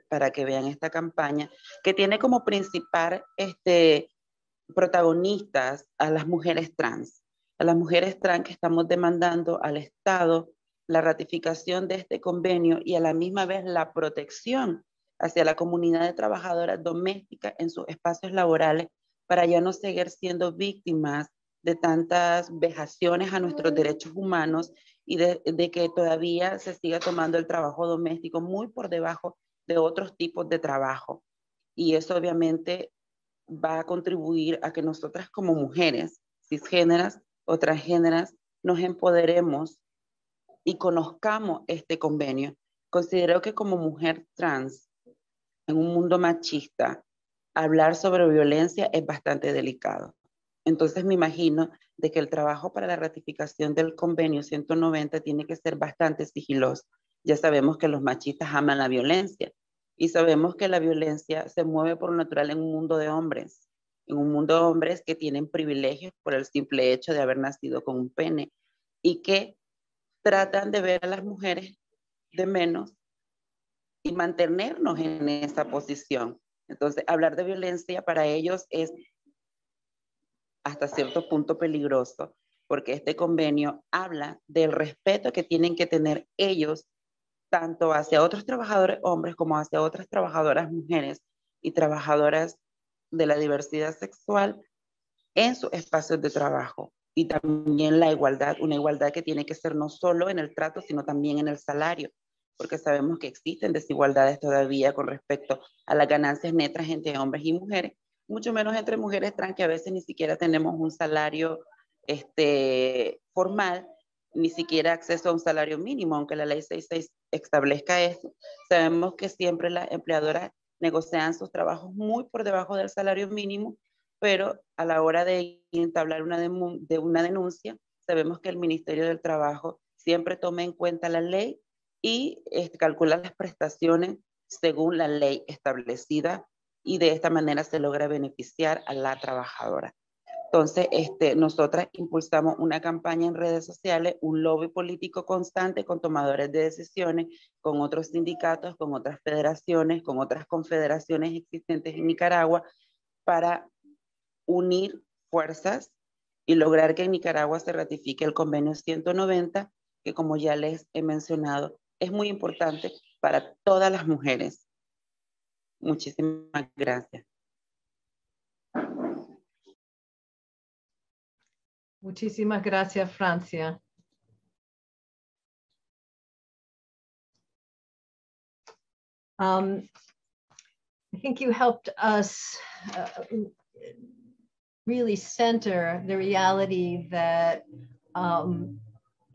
E: para que vean esta campaña, que tiene como principal este, protagonistas a las mujeres trans, a las mujeres trans que estamos demandando al Estado la ratificación de este convenio y a la misma vez la protección hacia la comunidad de trabajadoras domésticas en sus espacios laborales para ya no seguir siendo víctimas de tantas vejaciones a nuestros derechos humanos y de, que todavía se siga tomando el trabajo doméstico muy por debajo de otros tipos de trabajo. Y eso obviamente va a contribuir a que nosotras como mujeres cisgéneras o transgéneras nos empoderemos y conozcamos este convenio. Considero que como mujer trans en un mundo machista hablar sobre violencia es bastante delicado. Entonces me imagino de que el trabajo para la ratificación del convenio 190 tiene que ser bastante sigiloso. Ya sabemos que los machistas aman la violencia y sabemos que la violencia se mueve por natural en un mundo de hombres, en un mundo de hombres que tienen privilegios por el simple hecho de haber nacido con un pene y que tratan de ver a las mujeres de menos y mantenernos en esa posición. Entonces, hablar de violencia para ellos es hasta cierto punto peligroso, porque este convenio habla del respeto que tienen que tener ellos tanto hacia otros trabajadores hombres como hacia otras trabajadoras mujeres y trabajadoras de la diversidad sexual en sus espacios de trabajo. Y también la igualdad, una igualdad que tiene que ser no solo en el trato, sino también en el salario, porque sabemos que existen desigualdades todavía con respecto a las ganancias netas entre hombres y mujeres, mucho menos entre mujeres trans que a veces ni siquiera tenemos un salario este, formal, ni siquiera acceso a un salario mínimo, aunque la ley 66 establezca esto. Sabemos que siempre las empleadoras negocian sus trabajos muy por debajo del salario mínimo, pero a la hora de entablar una, de una denuncia, sabemos que el Ministerio del Trabajo siempre toma en cuenta la ley y este, calcula las prestaciones según la ley establecida y de esta manera se logra beneficiar a la trabajadora. Entonces, este, nosotras impulsamos una campaña en redes sociales, un lobby político constante con tomadores de decisiones, con otros sindicatos, con otras federaciones, con otras confederaciones existentes en Nicaragua, para unir fuerzas y lograr que en Nicaragua se ratifique el convenio 190, que como ya les he mencionado, es muy importante para todas las mujeres. Muchísimas gracias.
A: Muchísimas gracias, Francia. Um, I think you helped us uh, really center the reality that um,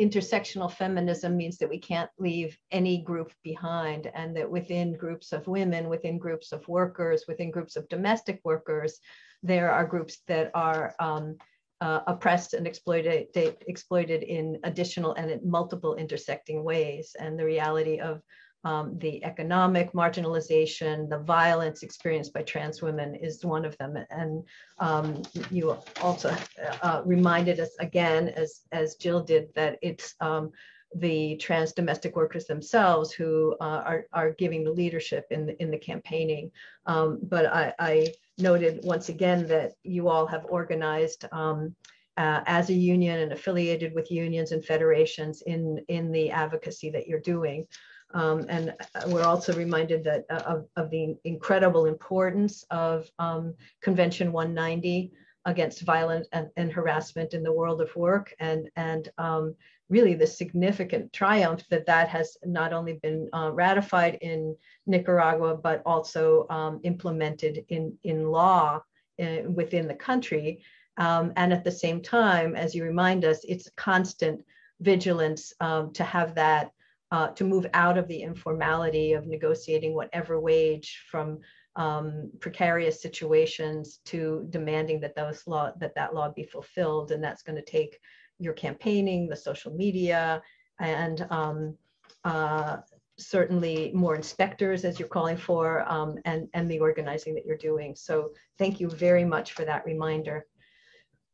A: intersectional feminism means that we can't leave any group behind and that within groups of women, within groups of workers, within groups of domestic workers, there are groups that are um, uh, oppressed and exploited, exploited in additional and in multiple intersecting ways. And the reality of um, the economic marginalization, the violence experienced by trans women is one of them. And um, you also uh, reminded us again, as, as Jille did, that it's um, the trans domestic workers themselves who uh, are, are giving the leadership in the, in the campaigning. Um, but I, I, noted once again that you all have organized um, uh, as a union and affiliated with unions and federations in, in the advocacy that you're doing. Um, and uh, we're also reminded that uh, of, of the incredible importance of um, Convention 190 against violence and, and, harassment in the world of work and, and um, really the significant triumph that that has not only been uh, ratified in Nicaragua, but also um, implemented in, in law uh, within the country. Um, and at the same time, as you remind us, it's constant vigilance um, to have that uh, to move out of the informality of negotiating whatever wage from um, precarious situations to demanding that those law that that law be fulfilled, and that's going to take your campaigning, the social media, and um, uh, certainly more inspectors as you're calling for, um, and and the organizing that you're doing. So thank you very much for that reminder.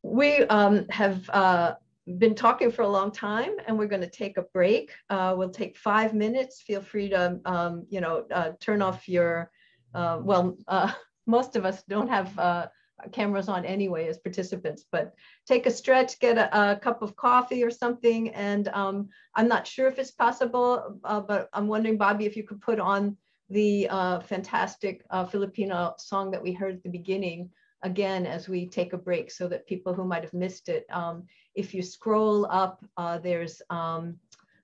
A: We um, have. Uh, been talking for a long time and we're going to take a break. Uh, we'll take five minutes. Feel free to, um, you know, uh, turn off your, uh, well, uh, most of us don't have uh, cameras on anyway as participants, but take a stretch, get a, a cup of coffee or something. And um, I'm not sure if it's possible, uh, but I'm wondering, Bobby, if you could put on the fantastic Filipino song that we heard at the beginning again as we take a break so that people who might have missed it, um, if you scroll up, uh, there's um,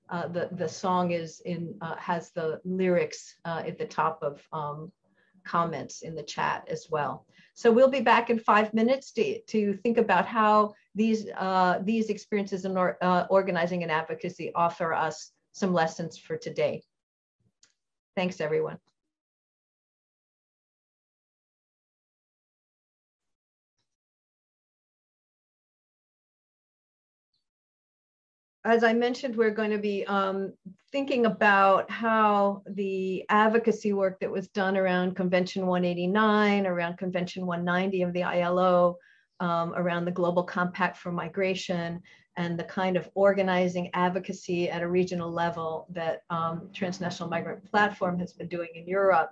A: uh, the, the song is in, uh, has the lyrics uh, at the top of um, comments in the chat as well. So we'll be back in five minutes to, to think about how these, uh, these experiences in or, uh, organizing and advocacy offer us some lessons for today. Thanks, everyone. As I mentioned, we're going to be um, thinking about how the advocacy work that was done around Convention 189, around Convention 190 of the ILO, um, around the Global Compact for Migration, and the kind of organizing advocacy at a regional level that um, Transnational Migrant Platform has been doing in Europe,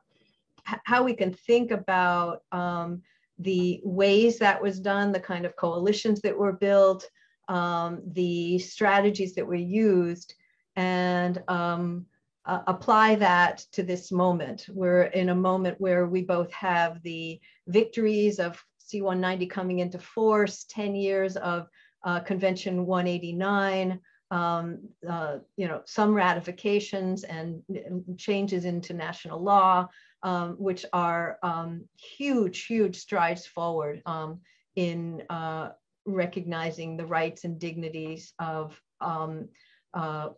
A: how we can think about um, the ways that was done, the kind of coalitions that were built, um, the strategies that were used and um, uh, apply that to this moment. We're in a moment where we both have the victories of C-190 coming into force, 10 years of uh, Convention 189, um, uh, you know, some ratifications and, and changes into national law, um, which are um, huge, huge strides forward um, in uh, recognizing the rights and dignities of um, uh,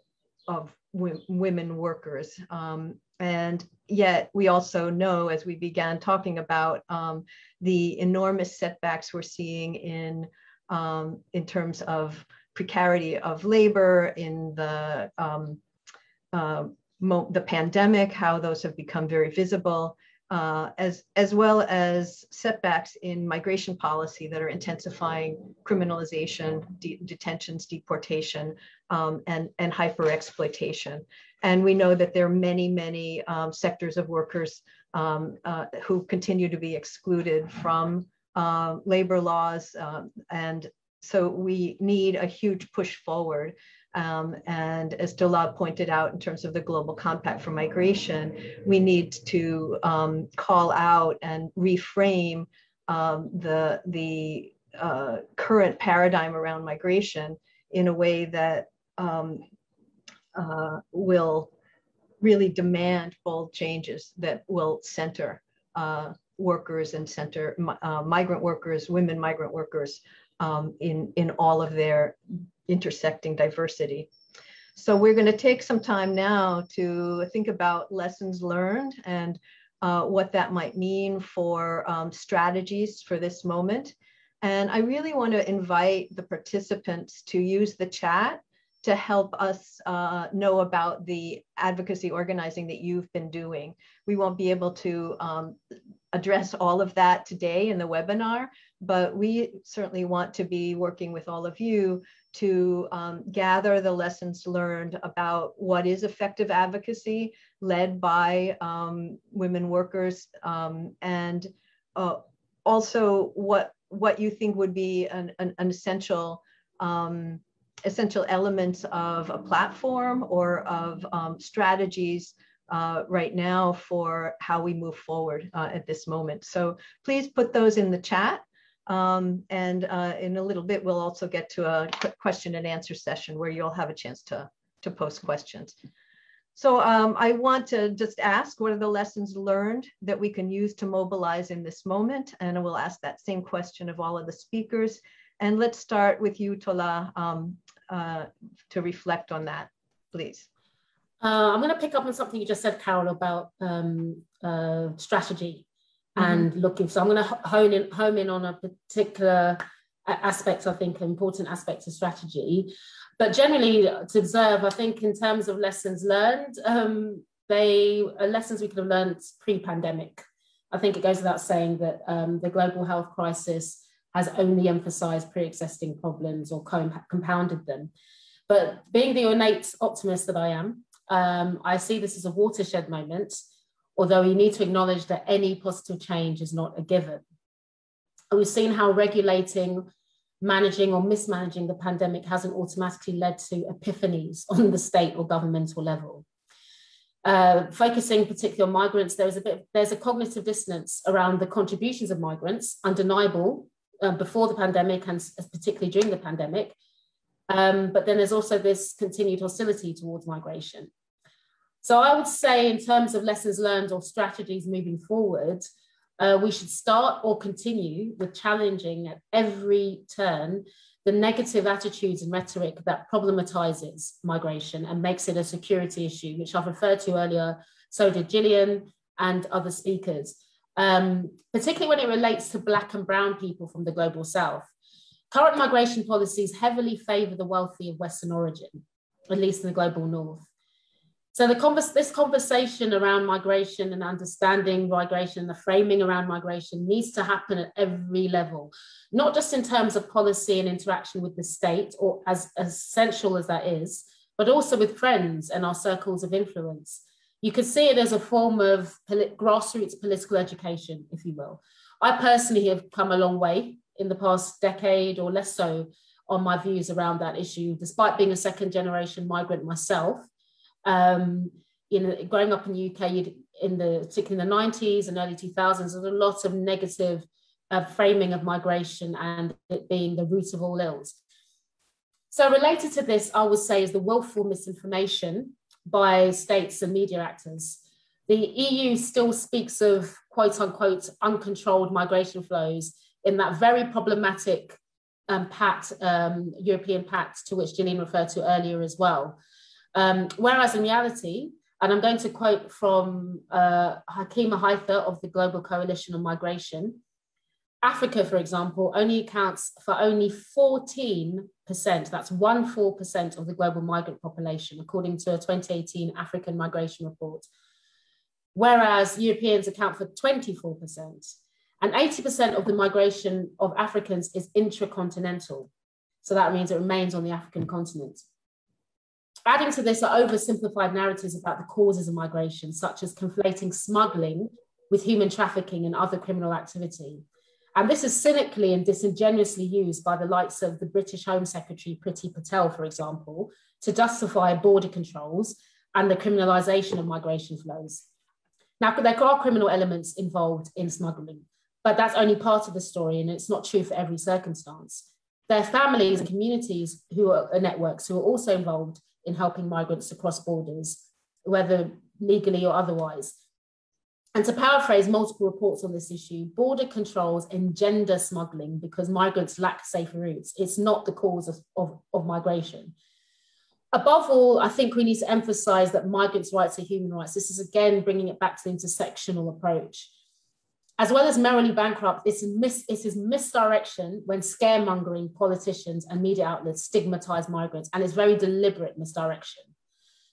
A: of women workers. Um, and yet we also know, as we began talking about, um, the enormous setbacks we're seeing in, um, in terms of precarity of labor, in the, um, uh, the pandemic, how those have become very visible, uh, as, as well as setbacks in migration policy that are intensifying criminalization, de detentions, deportation, um, and, and hyper exploitation. And we know that there are many, many um, sectors of workers um, uh, who continue to be excluded from uh, labor laws. Um, and so we need a huge push forward um, and as Dulab pointed out, in terms of the Global Compact for Migration, we need to um, call out and reframe um, the, the uh, current paradigm around migration in a way that um, uh, will really demand bold changes that will center uh, workers and center uh, migrant workers, women migrant workers um, in, in all of their intersecting diversity. So we're going to take some time now to think about lessons learned and uh, what that might mean for um, strategies for this moment. And I really want to invite the participants to use the chat to help us uh, know about the advocacy organizing that you've been doing. We won't be able to um, address all of that today in the webinar, but we certainly want to be working with all of you to um, gather the lessons learned about what is effective advocacy led by um, women workers um, and uh, also what what you think would be an, an, an essential um, essential elements of a platform or of um, strategies uh, right now for how we move forward uh, at this moment. So please put those in the chat. Um, and uh, in a little bit, we'll also get to a question and answer session where you'll have a chance to, to post questions. So um, I want to just ask, what are the lessons learned that we can use to mobilize in this moment? And I will ask that same question of all of the speakers. And let's start with you, Tola, um, uh, to reflect on that, please.
D: Uh, I'm going to pick up on something you just said, Carol, about um, uh, strategy mm-hmm. and looking. So I'm going to hone in, home in on a particular aspect, I think, important aspects of strategy. But generally, to observe, I think, in terms of lessons learned, um, they are lessons we could have learned pre-pandemic. I think it goes without saying that um, the global health crisis has only emphasized pre-existing problems or compounded them. But being the innate optimist that I am, um, I see this as a watershed moment although we need to acknowledge that any positive change is not a given. We've seen how regulating, managing, or mismanaging the pandemic hasn't automatically led to epiphanies on the state or governmental level. Uh, focusing particularly on migrants, there's a bit there's a cognitive dissonance around the contributions of migrants, undeniable uh, before the pandemic and particularly during the pandemic. Um, but then there's also this continued hostility towards migration. So I would say, in terms of lessons learned or strategies moving forward, uh, we should start or continue with challenging at every turn the negative attitudes and rhetoric that problematizes migration and makes it a security issue, which I've referred to earlier. So did Gillian and other speakers, um, particularly when it relates to Black and Brown people from the global South. Current migration policies heavily favor the wealthy of Western origin, at least in the global North. So the convers- this conversation around migration and understanding migration, the framing around migration needs to happen at every level, not just in terms of policy and interaction with the state, or as, as essential as that is, but also with friends and our circles of influence. You could see it as a form of polit- grassroots political education, if you will. I personally have come a long way in the past decade or less so on my views around that issue, despite being a second generation migrant myself um, you know, growing up in the UK, in the particularly in the 90s and early 2000s, there's a lot of negative uh, framing of migration and it being the root of all ills. So related to this, I would say is the willful misinformation by states and media actors. The EU still speaks of quote unquote uncontrolled migration flows in that very problematic um, pact, um, European pact to which Gillian referred to earlier as well. Um, whereas in reality, and I'm going to quote from uh, Hakima Haithar of the Global Coalition on Migration, Africa, for example, only accounts for only 14%, that's one four percent of the global migrant population, according to a 2018 African Migration Report, whereas Europeans account for 24%. And 80% of the migration of Africans is intracontinental. So that means it remains on the African continent. Adding to this are oversimplified narratives about the causes of migration, such as conflating smuggling with human trafficking and other criminal activity. And this is cynically and disingenuously used by the likes of the British Home Secretary Priti Patel, for example, to justify border controls and the criminalisation of migration flows. Now, there are criminal elements involved in smuggling, but that's only part of the story, and it's not true for every circumstance. There are families and communities who are uh, networks who are also involved in helping migrants to cross borders, whether legally or otherwise. And to paraphrase multiple reports on this issue, border controls engender smuggling because migrants lack safer routes. It's not the cause of, of, of migration. Above all, I think we need to emphasize that migrants' rights are human rights. This is again bringing it back to the intersectional approach as well as merrily bankrupt, it's, mis- it is misdirection when scaremongering politicians and media outlets stigmatize migrants, and it's very deliberate misdirection.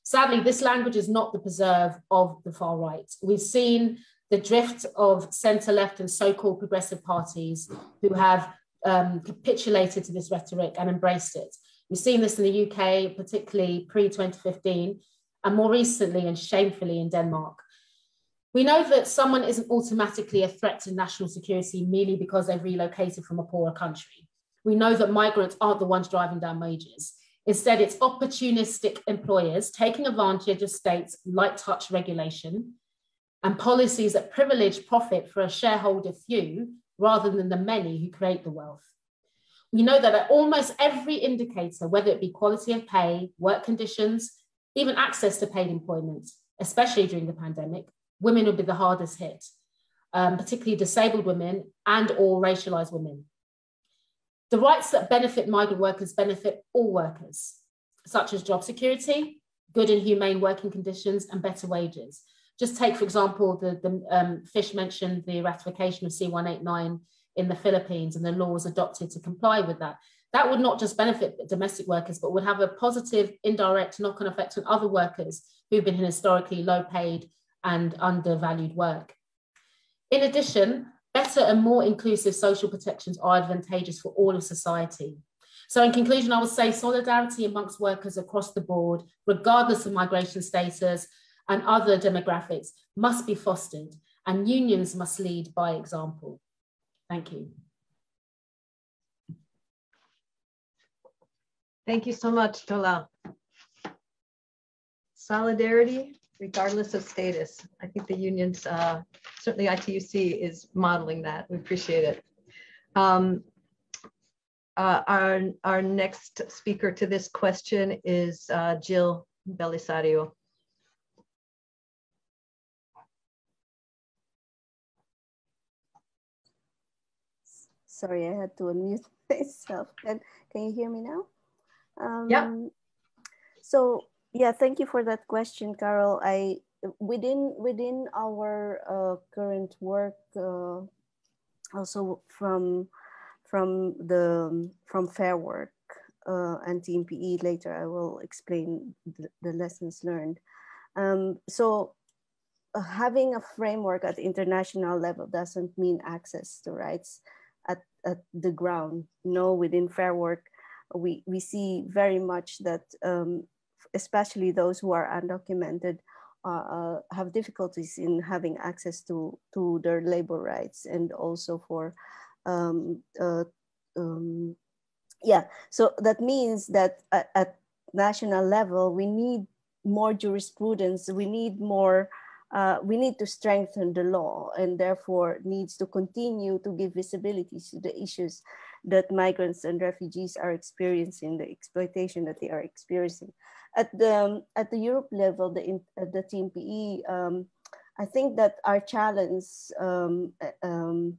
D: Sadly, this language is not the preserve of the far right. We've seen the drift of centre left and so called progressive parties who have um, capitulated to this rhetoric and embraced it. We've seen this in the UK, particularly pre 2015, and more recently and shamefully in Denmark. We know that someone isn't automatically a threat to national security merely because they've relocated from a poorer country. We know that migrants aren't the ones driving down wages. Instead, it's opportunistic employers taking advantage of states' light touch regulation and policies that privilege profit for a shareholder few rather than the many who create the wealth. We know that at almost every indicator, whether it be quality of pay, work conditions, even access to paid employment, especially during the pandemic, women would be the hardest hit, um, particularly disabled women and or racialized women. The rights that benefit migrant workers benefit all workers, such as job security, good and humane working conditions, and better wages. Just take, for example, the, the um, Fish mentioned the ratification of C189 in the Philippines and the laws adopted to comply with that. That would not just benefit domestic workers, but would have a positive, indirect knock on effect on other workers who've been historically low paid and undervalued work. In addition, better and more inclusive social protections are advantageous for all of society. So in conclusion, I would say solidarity amongst workers across the board, regardless of migration status and other demographics, must be fostered and unions must lead by example. Thank you.
A: Thank you so much, Tola. Solidarity regardless of status. I think the unions, uh, certainly ITUC is modeling that. We appreciate it. Um, uh, our, our next speaker to this question is uh, Jille Belisario.
C: Sorry, I had to unmute myself. Can, can you hear me now?
A: Um, yeah.
C: So yeah, thank you for that question, Carol. I within within our uh, current work, uh, also from from the from Fair Work uh, and TMPE. Later, I will explain the, the lessons learned. Um, so, uh, having a framework at international level doesn't mean access to rights at, at the ground. No, within Fair Work, we we see very much that um, especially those who are undocumented, uh, uh, have difficulties in having access to, to their labor rights and also for, um, uh, um, yeah, so that means that at, at, national level, we need more jurisprudence, we need more uh, we need to strengthen the law and therefore needs to continue to give visibility to the issues that migrants and refugees are experiencing, the exploitation that they are experiencing. At the, at the Europe level, the, uh, the TMPE, um, I think that our challenge um, um,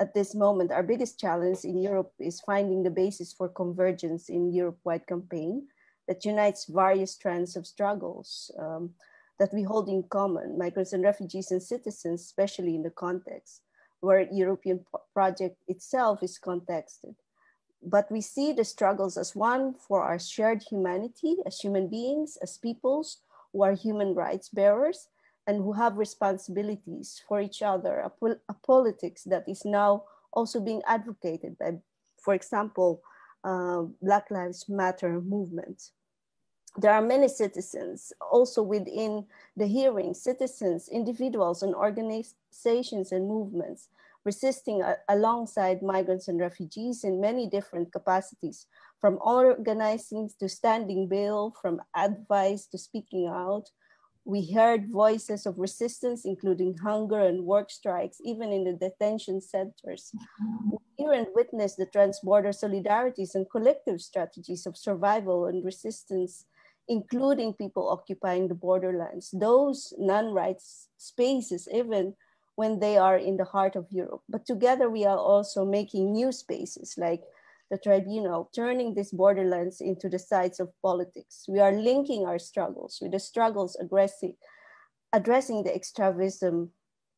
C: at this moment, our biggest challenge in Europe is finding the basis for convergence in Europe-wide campaign that unites various strands of struggles um, that we hold in common, migrants and refugees and citizens, especially in the context where European project itself is contexted. But we see the struggles as one for our shared humanity as human beings, as peoples who are human rights bearers and who have responsibilities for each other, a, pol a politics that is now also being advocated by, for example, uh, Black Lives Matter movement. There are many citizens also within the hearing, citizens, individuals and organizations and movements resisting uh, alongside migrants and refugees in many different capacities, from organizing to standing bail, from advice to speaking out. We heard voices of resistance, including hunger and work strikes, even in the detention centers. We hear and witness the transborder solidarities and collective strategies of survival and resistance including people occupying the borderlands, those non-rights spaces, even when they are in the heart of Europe. But together we are also making new spaces like the tribunal, turning these borderlands into the sites of politics. We are linking our struggles with the struggles addressing, addressing the extrativism,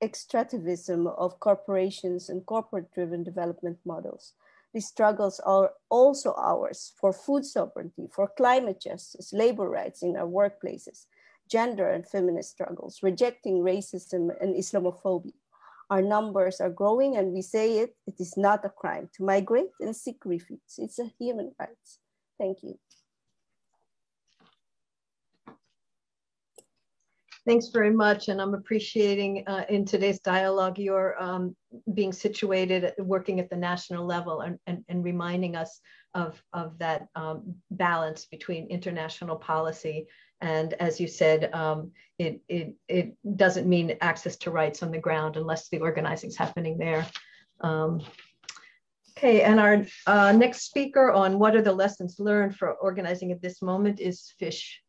C: extractivism of corporations and corporate driven development models. These struggles are also ours for food sovereignty, for climate justice, labor rights in our workplaces, gender and feminist struggles, rejecting racism and Islamophobia. Our numbers are growing and we say it, it is not a crime to migrate and seek refuge. It's a human right. Thank you.
A: Thanks very much. And I'm appreciating uh, in today's dialogue your um, being situated, working at the national level and, and, and reminding us of, of that um, balance between international policy. And as you said, um, it, it, it doesn't mean access to rights on the ground unless the organizing is happening there. Um, okay, and our uh, next speaker on what are the lessons learned for organizing at this moment is Fish.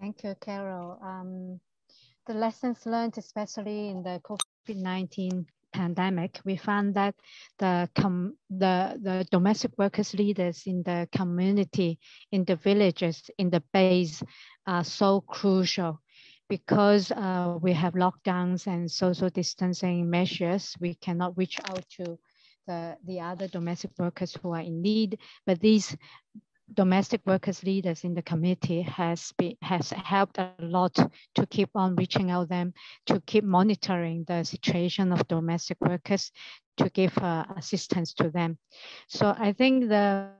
B: Thank you, Carol. Um, the lessons learned, especially in the COVID-19 pandemic, we found that the, the, the domestic workers leaders in the community, in the villages, in the base are so crucial. Because uh, we have lockdowns and social distancing measures, we cannot reach out to the, the other domestic workers who are in need, but these domestic workers leaders in the committee has been, has helped a lot to keep on reaching out them to keep monitoring the situation of domestic workers to give uh, assistance to them. So i think the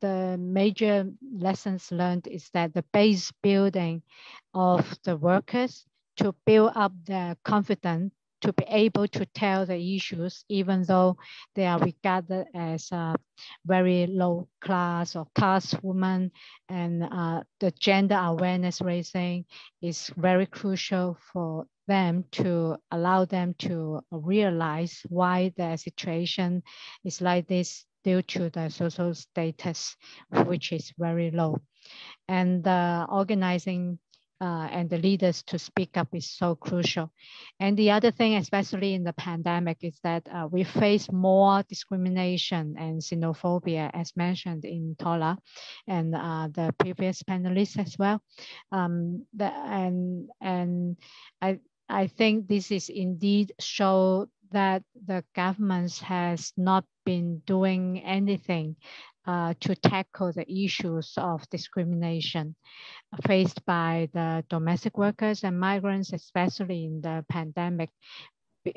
B: the major lessons learned is that the base building of the workers to build up their confidence to be able to tell the issues, even though they are regarded as a very low class or caste woman. And uh, the gender awareness raising is very crucial for them to allow them to realize why their situation is like this due to the social status, which is very low. And uh, organizing uh, and the leaders to speak up is so crucial. And the other thing, especially in the pandemic, is that uh, we face more discrimination and xenophobia, as mentioned in Tola and uh, the previous panelists as well. Um, the, and and I I think this is indeed show that the government has not been doing anything uh, to tackle the issues of discrimination faced by the domestic workers and migrants, especially in the pandemic,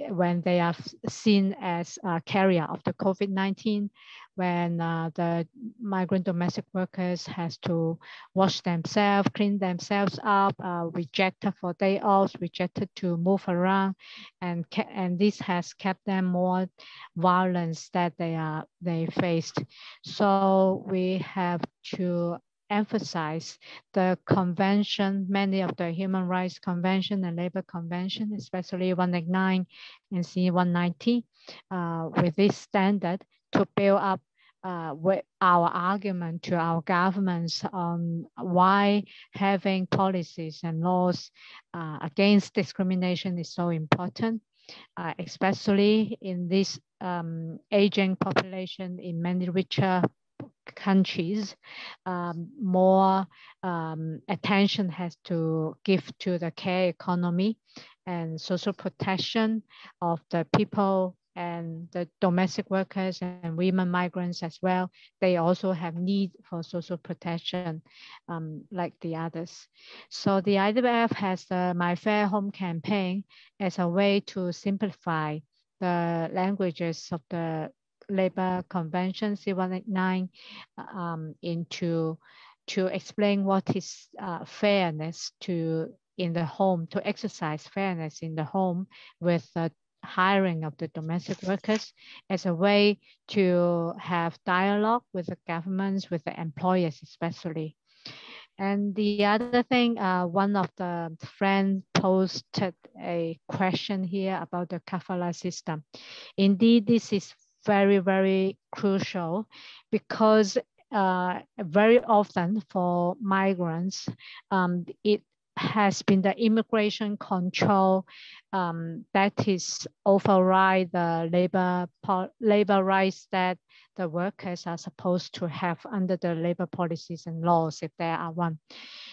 B: when they are seen as a carrier of the COVID-19, when uh, the migrant domestic workers has to wash themselves, clean themselves up, uh, rejected for day off, rejected to move around, and and this has kept them more violence that they are they faced. So we have to emphasize the convention, many of the human rights convention and labor convention, especially 189 and C190, uh, with this standard to build up uh, with our argument to our governments on why having policies and laws uh, against discrimination is so important. uh, especially in this um, aging population in many richer countries, um, more um, attention has to give to the care economy and social protection of the people and the domestic workers and women migrants as well, they also have need for social protection um, like the others. So the IDWF has the My Fair Home campaign as a way to simplify the languages of the Labor Convention C189 um, into to explain what is uh, fairness to in the home, to exercise fairness in the home with the hiring of the domestic workers as a way to have dialogue with the governments, with the employers especially. And the other thing, uh, one of the friends posted a question here about the kafala system. Indeed, this is very, very crucial because uh, very often for migrants, um, it has been the immigration control um, that is override the labor labor rights that the workers are supposed to have under the labor policies and laws if there are one.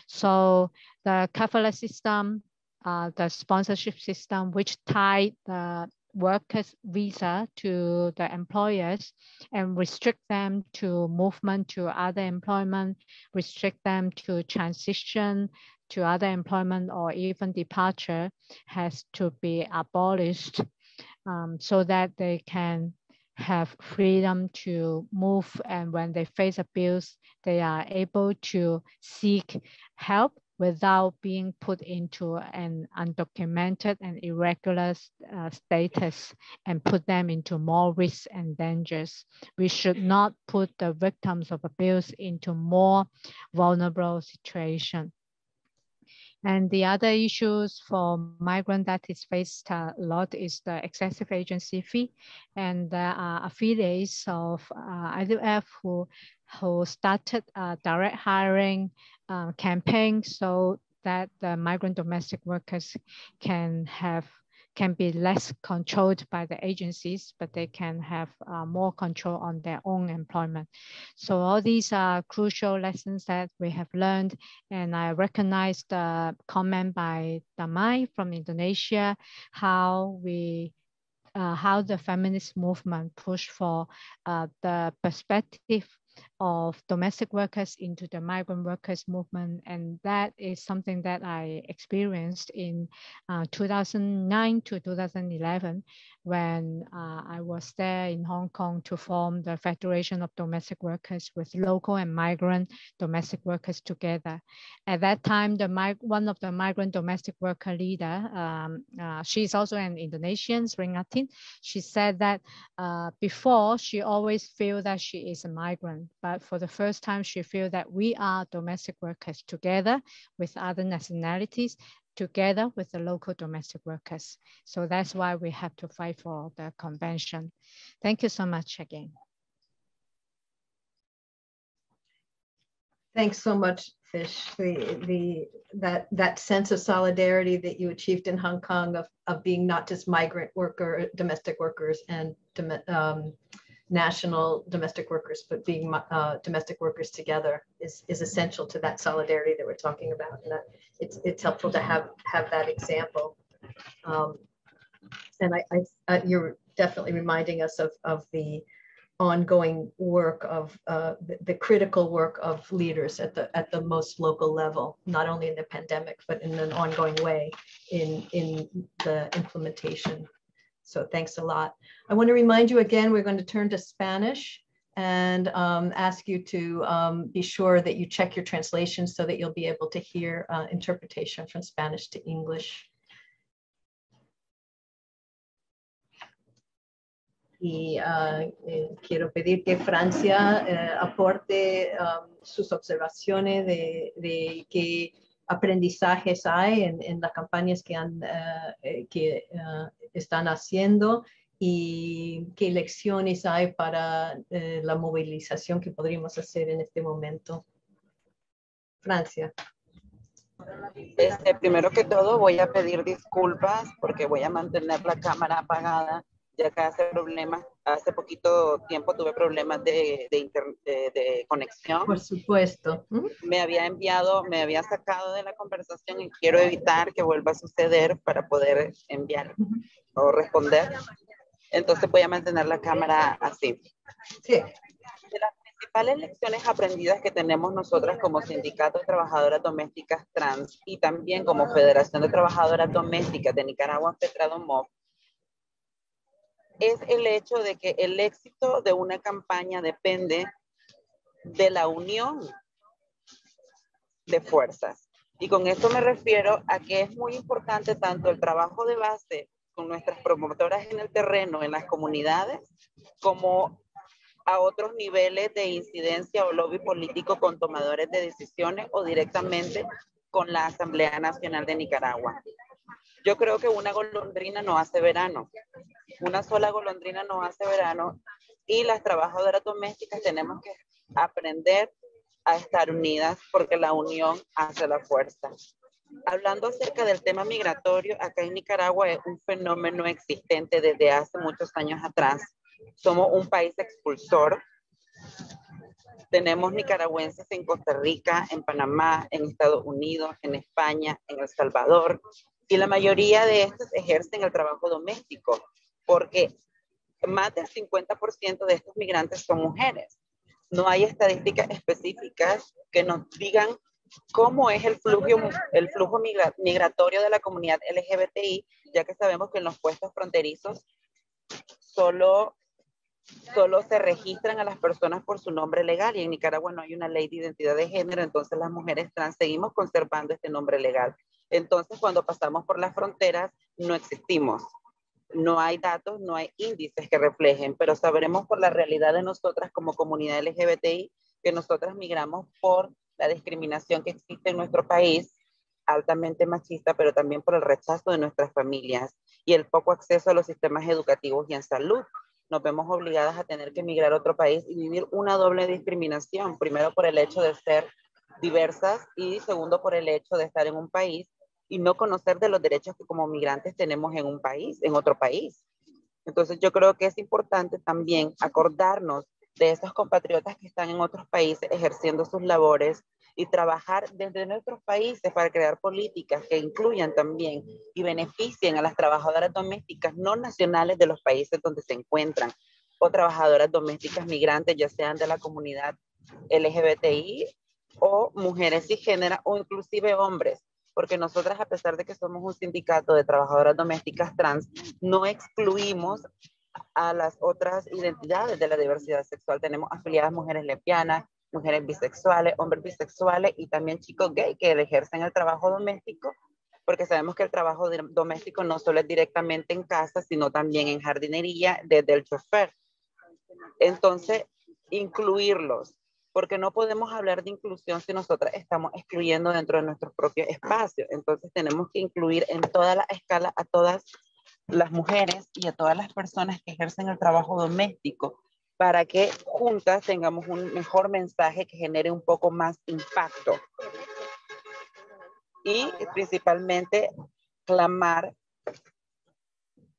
B: So the kafala system, uh, the sponsorship system, which tied the workers visa to the employers and restrict them to movement to other employment, restrict them to transition to other employment or even departure has to be abolished um, so that they can have freedom to move. And when they face abuse, they are able to seek help without being put into an undocumented and irregular uh, status and put them into more risks and dangers. We should not put the victims of abuse into more vulnerable situation. And the other issues for migrant that is faced a lot is the excessive agency fee. And there are affiliates of uh, who, who started a direct hiring uh, campaign so that the migrant domestic workers can have can be less controlled by the agencies, but they can have uh, more control on their own employment. So all these are crucial lessons that we have learned. And I recognize the comment by Damai from Indonesia, how we uh, how the feminist movement pushed for uh, the perspective of domestic workers into the migrant workers movement. And that is something that I experienced in uh, 2009 to 2011 when uh, I was there in Hong Kong to form the Federation of Domestic Workers with local and migrant domestic workers together. At that time, the one of the migrant domestic worker leader, um, uh, she's also an Indonesian, Sringatin, she said that uh, before she always feel that she is a migrant, but for the first time she feel that we are domestic workers together with other nationalities together with the local domestic workers. So that's why we have to fight for the convention. Thank you so much again.
A: Thanks so much, Fish. The, the, that, that sense of solidarity that you achieved in Hong Kong of, of being not just migrant worker, domestic workers and um, national domestic workers, but being uh, domestic workers together is, is essential to that solidarity that we're talking about. And it's, it's helpful to have, have that example. Um, and I, I uh, you're definitely reminding us of, of the ongoing work of uh, the, the, critical work of leaders at the at the most local level, not only in the pandemic, but in an ongoing way in, in the implementation so thanks a lot. I want to remind you again, we're going to turn to Spanish and um, ask you to um, be sure that you check your translation so that you'll be able to hear uh, interpretation from Spanish to English. y uh, eh, quiero pedir que Francia eh, aporte um, sus observaciones de, de que aprendizajes hay en, las campañas que, uh, que uh, están haciendo y qué lecciones hay para la movilización que podríamos hacer en este momento. Francia.
E: Este, primero que todo voy a pedir disculpas porque voy a mantener la cámara apagada ya que hace problemas, hace poquito tiempo tuve problemas de, de, de, conexión.
A: Por supuesto.
E: Me había enviado, me había sacado de la conversación y quiero evitar que vuelva a suceder para poder enviar o responder. Entonces voy a mantener la cámara así. Sí. De las principales lecciones aprendidas que tenemos nosotras como Sindicato de Trabajadoras Domésticas Trans y también como Federación de Trabajadoras Domésticas de Nicaragua, Petradomov, es el hecho de que el éxito de una campaña depende de la unión de fuerzas. Y con esto me refiero a que es muy importante tanto el trabajo de base con nuestras promotoras en el terreno, en las comunidades, como a otros niveles de incidencia o lobby político con tomadores de decisiones o directamente con la Asamblea Nacional de Nicaragua. Yo creo que una golondrina no hace verano. Una sola golondrina no hace verano y las trabajadoras domésticas tenemos que aprender a estar unidas porque la unión hace la fuerza. Hablando acerca del tema migratorio, acá en Nicaragua es un fenómeno existente desde hace muchos años atrás. Somos un país expulsor. Tenemos nicaragüenses en Costa Rica, en Panamá, en Estados Unidos, en España, en El Salvador, y la mayoría de estos ejercen el trabajo doméstico, porque más del 50% de estos migrantes son mujeres. No hay estadísticas específicas que nos digan cómo es el flujo, migratorio de la comunidad LGBTI, ya que sabemos que en los puestos fronterizos solo, solo se registran a las personas por su nombre legal y en Nicaragua no hay una ley de identidad de género, entonces las mujeres trans seguimos conservando este nombre legal. Entonces, cuando pasamos por las fronteras, no existimos. No hay datos, no hay índices que reflejen, pero sabremos por la realidad de nosotras como comunidad LGBTI que nosotras migramos por la discriminación que existe en nuestro país, altamente machista, pero también por el rechazo de nuestras familias y el poco acceso a los sistemas educativos y en salud. Nos vemos obligadas a tener que emigrar a otro país y vivir una doble discriminación, primero por el hecho de ser diversas y segundo por el hecho de estar en un país y no conocer de los derechos que como migrantes tenemos en un país, en otro país. Entonces yo creo que es importante también acordarnos de esos compatriotas que están en otros países ejerciendo sus labores y trabajar desde nuestros países para crear políticas que incluyan también y beneficien a las trabajadoras domésticas no nacionales de los países donde se encuentran o trabajadoras domésticas migrantes, ya sean de la comunidad LGBTI o mujeres cisgéneras o inclusive hombres, porque nosotras a pesar de que somos un sindicato de trabajadoras domésticas trans, no excluimos a las otras identidades de la diversidad sexual. Tenemos afiliadas mujeres lesbianas, mujeres bisexuales, hombres bisexuales y también chicos gay que ejercen el trabajo doméstico, porque sabemos que el trabajo doméstico no solo es directamente en casa, sino también en jardinería desde el chofer. Entonces, incluirlos porque no podemos hablar de inclusión si nosotras estamos excluyendo dentro de nuestros propios espacios. Entonces tenemos que incluir en toda la escala a todas las mujeres y a todas las personas que ejercen el trabajo doméstico para que juntas tengamos un mejor mensaje que genere un poco más impacto. Y principalmente clamar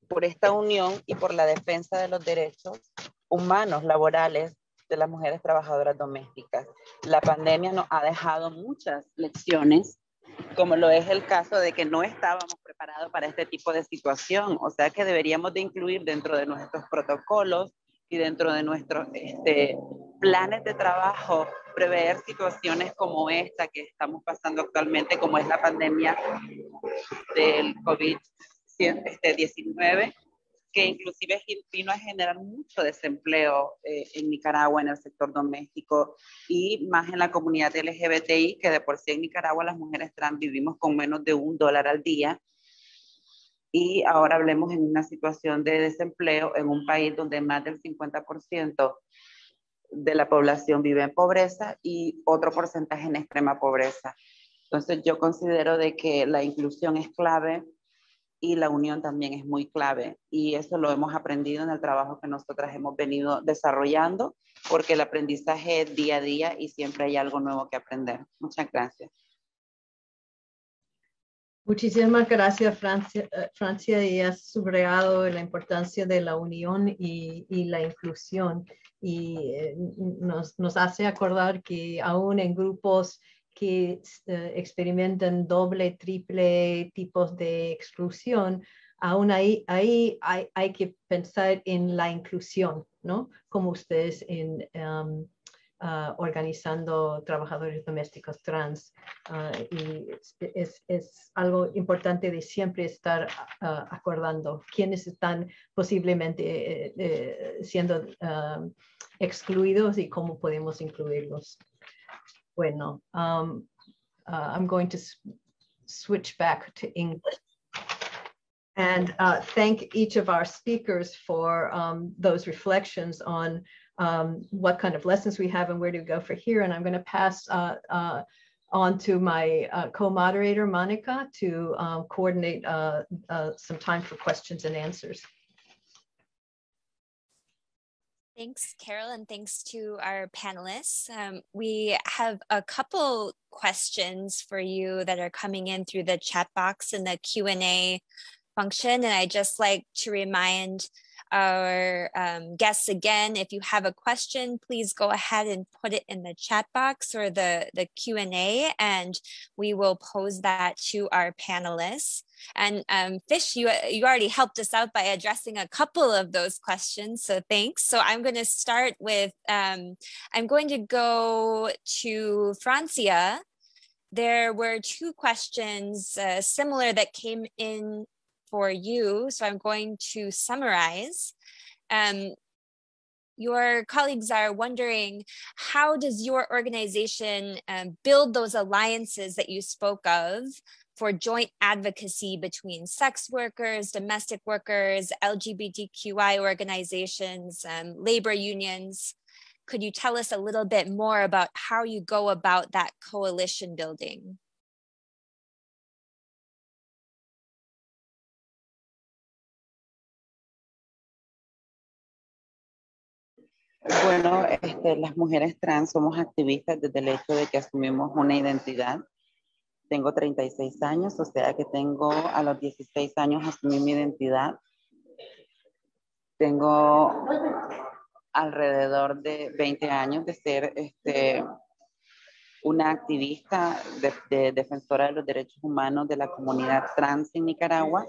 E: por esta unión y por la defensa de los derechos humanos, laborales, de las mujeres trabajadoras domésticas. La pandemia nos ha dejado muchas lecciones, como lo es el caso de que no estábamos preparados para este tipo de situación, o sea que deberíamos de incluir dentro de nuestros protocolos y dentro de nuestros este, planes de trabajo prever situaciones como esta que estamos pasando actualmente, como es la pandemia del COVID-19, que inclusive vino a generar mucho desempleo eh, en Nicaragua en el sector doméstico y más en la comunidad LGBTI, que de por sí en Nicaragua las mujeres trans vivimos con menos de un dólar al día. Y ahora hablemos en una situación de desempleo en un país donde más del 50% de la población vive en pobreza y otro porcentaje en extrema pobreza. Entonces yo considero de que la inclusión es clave y la unión también es muy clave y eso lo hemos aprendido en el trabajo que nosotras hemos venido desarrollando porque el aprendizaje es día a día y siempre hay algo nuevo que aprender. Muchas gracias.
A: Muchísimas gracias, Francia, eh, Francia, y has subrayado la importancia de la unión y, y la inclusión. Y eh, nos, nos, hace acordar que aún en grupos que eh, experimentan doble, triple tipos de exclusión, aún ahí, ahí hay, hay, que pensar en la inclusión, ¿no? Como ustedes en... Um, Uh, organizando trabajadores domésticos trans. Uh, y es, es, algo importante de siempre estar uh, acordando quiénes están posiblemente eh, eh, siendo excluidos y cómo podemos incluirlos. Bueno, um, I'm going to switch back to English and thank each of our speakers for um, those reflections on um, what kind of lessons we have and where to go for here. And I'm going to pass uh, uh, on to my uh, co-moderator, Monica, to um, coordinate uh, uh, some time for questions and answers.
F: Thanks, Carol, and thanks to our panelists. Um, we have a couple questions for you that are coming in through the chat box and the Q&A function. And I just like to remind our um, guests again. If you have a question, please go ahead and put it in the chat box or the, the Q&A and we will pose that to our panelists. And um, Fish, you, you already helped us out by addressing a couple of those questions, so thanks. So I'm going to start with, um, I'm going to go to Francia. There were two questions uh, similar that came in for you. So I'm going to summarize. Um, your colleagues are wondering how does your organization um, build those alliances that you spoke of for joint advocacy between sex workers, domestic workers, LGBTQI organizations, um, labor unions. Could you tell us a little bit more about how you go about that coalition building?
E: Bueno, este, las mujeres trans somos activistas desde el hecho de que asumimos una identidad. Tengo 36 años, o sea que tengo a los 16 años asumí mi identidad. Tengo alrededor de 20 años de ser este, una activista de, defensora de los derechos humanos de la comunidad trans en Nicaragua.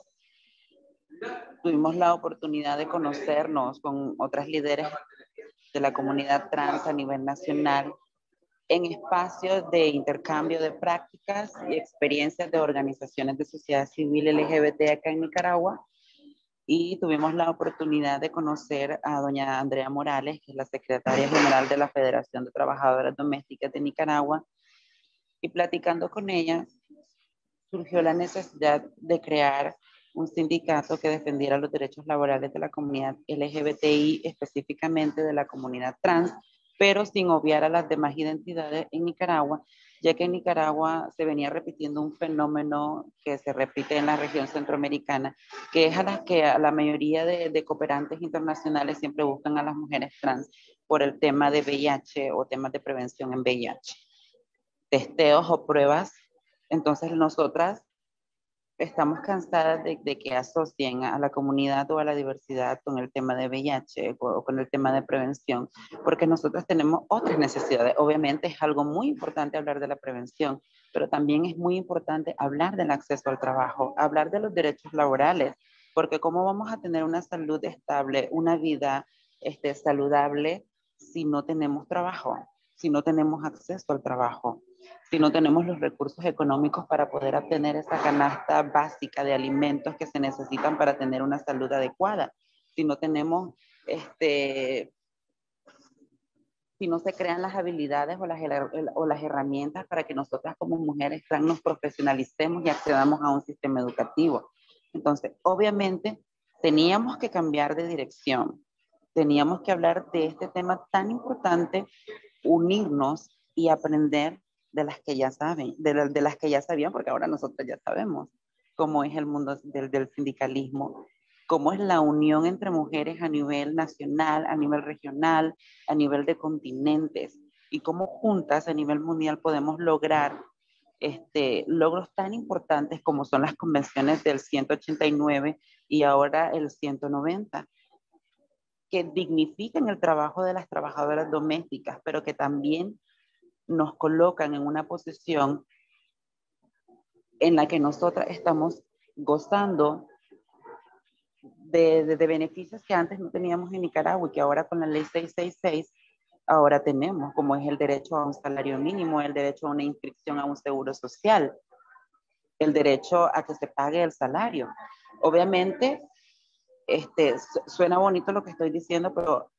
E: Tuvimos la oportunidad de conocernos con otras líderes de la comunidad trans a nivel nacional en espacios de intercambio de prácticas y experiencias de organizaciones de sociedad civil LGBT acá en Nicaragua. Y tuvimos la oportunidad de conocer a doña Andrea Morales, que es la secretaria general de la Federación de Trabajadoras Domésticas de Nicaragua. Y platicando con ella, surgió la necesidad de crear un sindicato que defendiera los derechos laborales de la comunidad LGBTI, específicamente de la comunidad trans, pero sin obviar a las demás identidades en Nicaragua, ya que en Nicaragua se venía repitiendo un fenómeno que se repite en la región centroamericana, que es a las que a la mayoría de, de cooperantes internacionales siempre buscan a las mujeres trans por el tema de VIH o temas de prevención en VIH. Testeos o pruebas. Entonces, nosotras estamos cansadas de, que asocien a la comunidad o a la diversidad con el tema de VIH o con el tema de prevención, porque nosotros tenemos otras necesidades. Obviamente es algo muy importante hablar de la prevención, pero también es muy importante hablar del acceso al trabajo, hablar de los derechos laborales, porque cómo vamos a tener una salud estable, una vida este, saludable si no tenemos trabajo, si no tenemos acceso al trabajo si no tenemos los recursos económicos para poder obtener esa canasta básica de alimentos que se necesitan para tener una salud adecuada, si no tenemos, este, si no se crean las habilidades o las, o las herramientas para que nosotras como mujeres nos profesionalicemos y accedamos a un sistema educativo. Entonces, obviamente, teníamos que cambiar de dirección, teníamos que hablar de este tema tan importante, unirnos y aprender de las que ya saben, de, de, las que ya sabían, porque ahora nosotros ya sabemos cómo es el mundo del, del sindicalismo, cómo es la unión entre mujeres a nivel nacional, a nivel regional, a nivel de continentes, y cómo juntas a nivel mundial podemos lograr este, logros tan importantes como son las convenciones del 189 y ahora el 190, que dignifican el trabajo de las trabajadoras domésticas, pero que también nos colocan en una posición en la que nosotras estamos gozando de, de, beneficios que antes no teníamos en Nicaragua y que ahora con la ley 666 ahora tenemos, como es el derecho a un salario mínimo, el derecho a una inscripción a un seguro social, el derecho a que se pague el salario. Obviamente, este, suena bonito lo que estoy diciendo, pero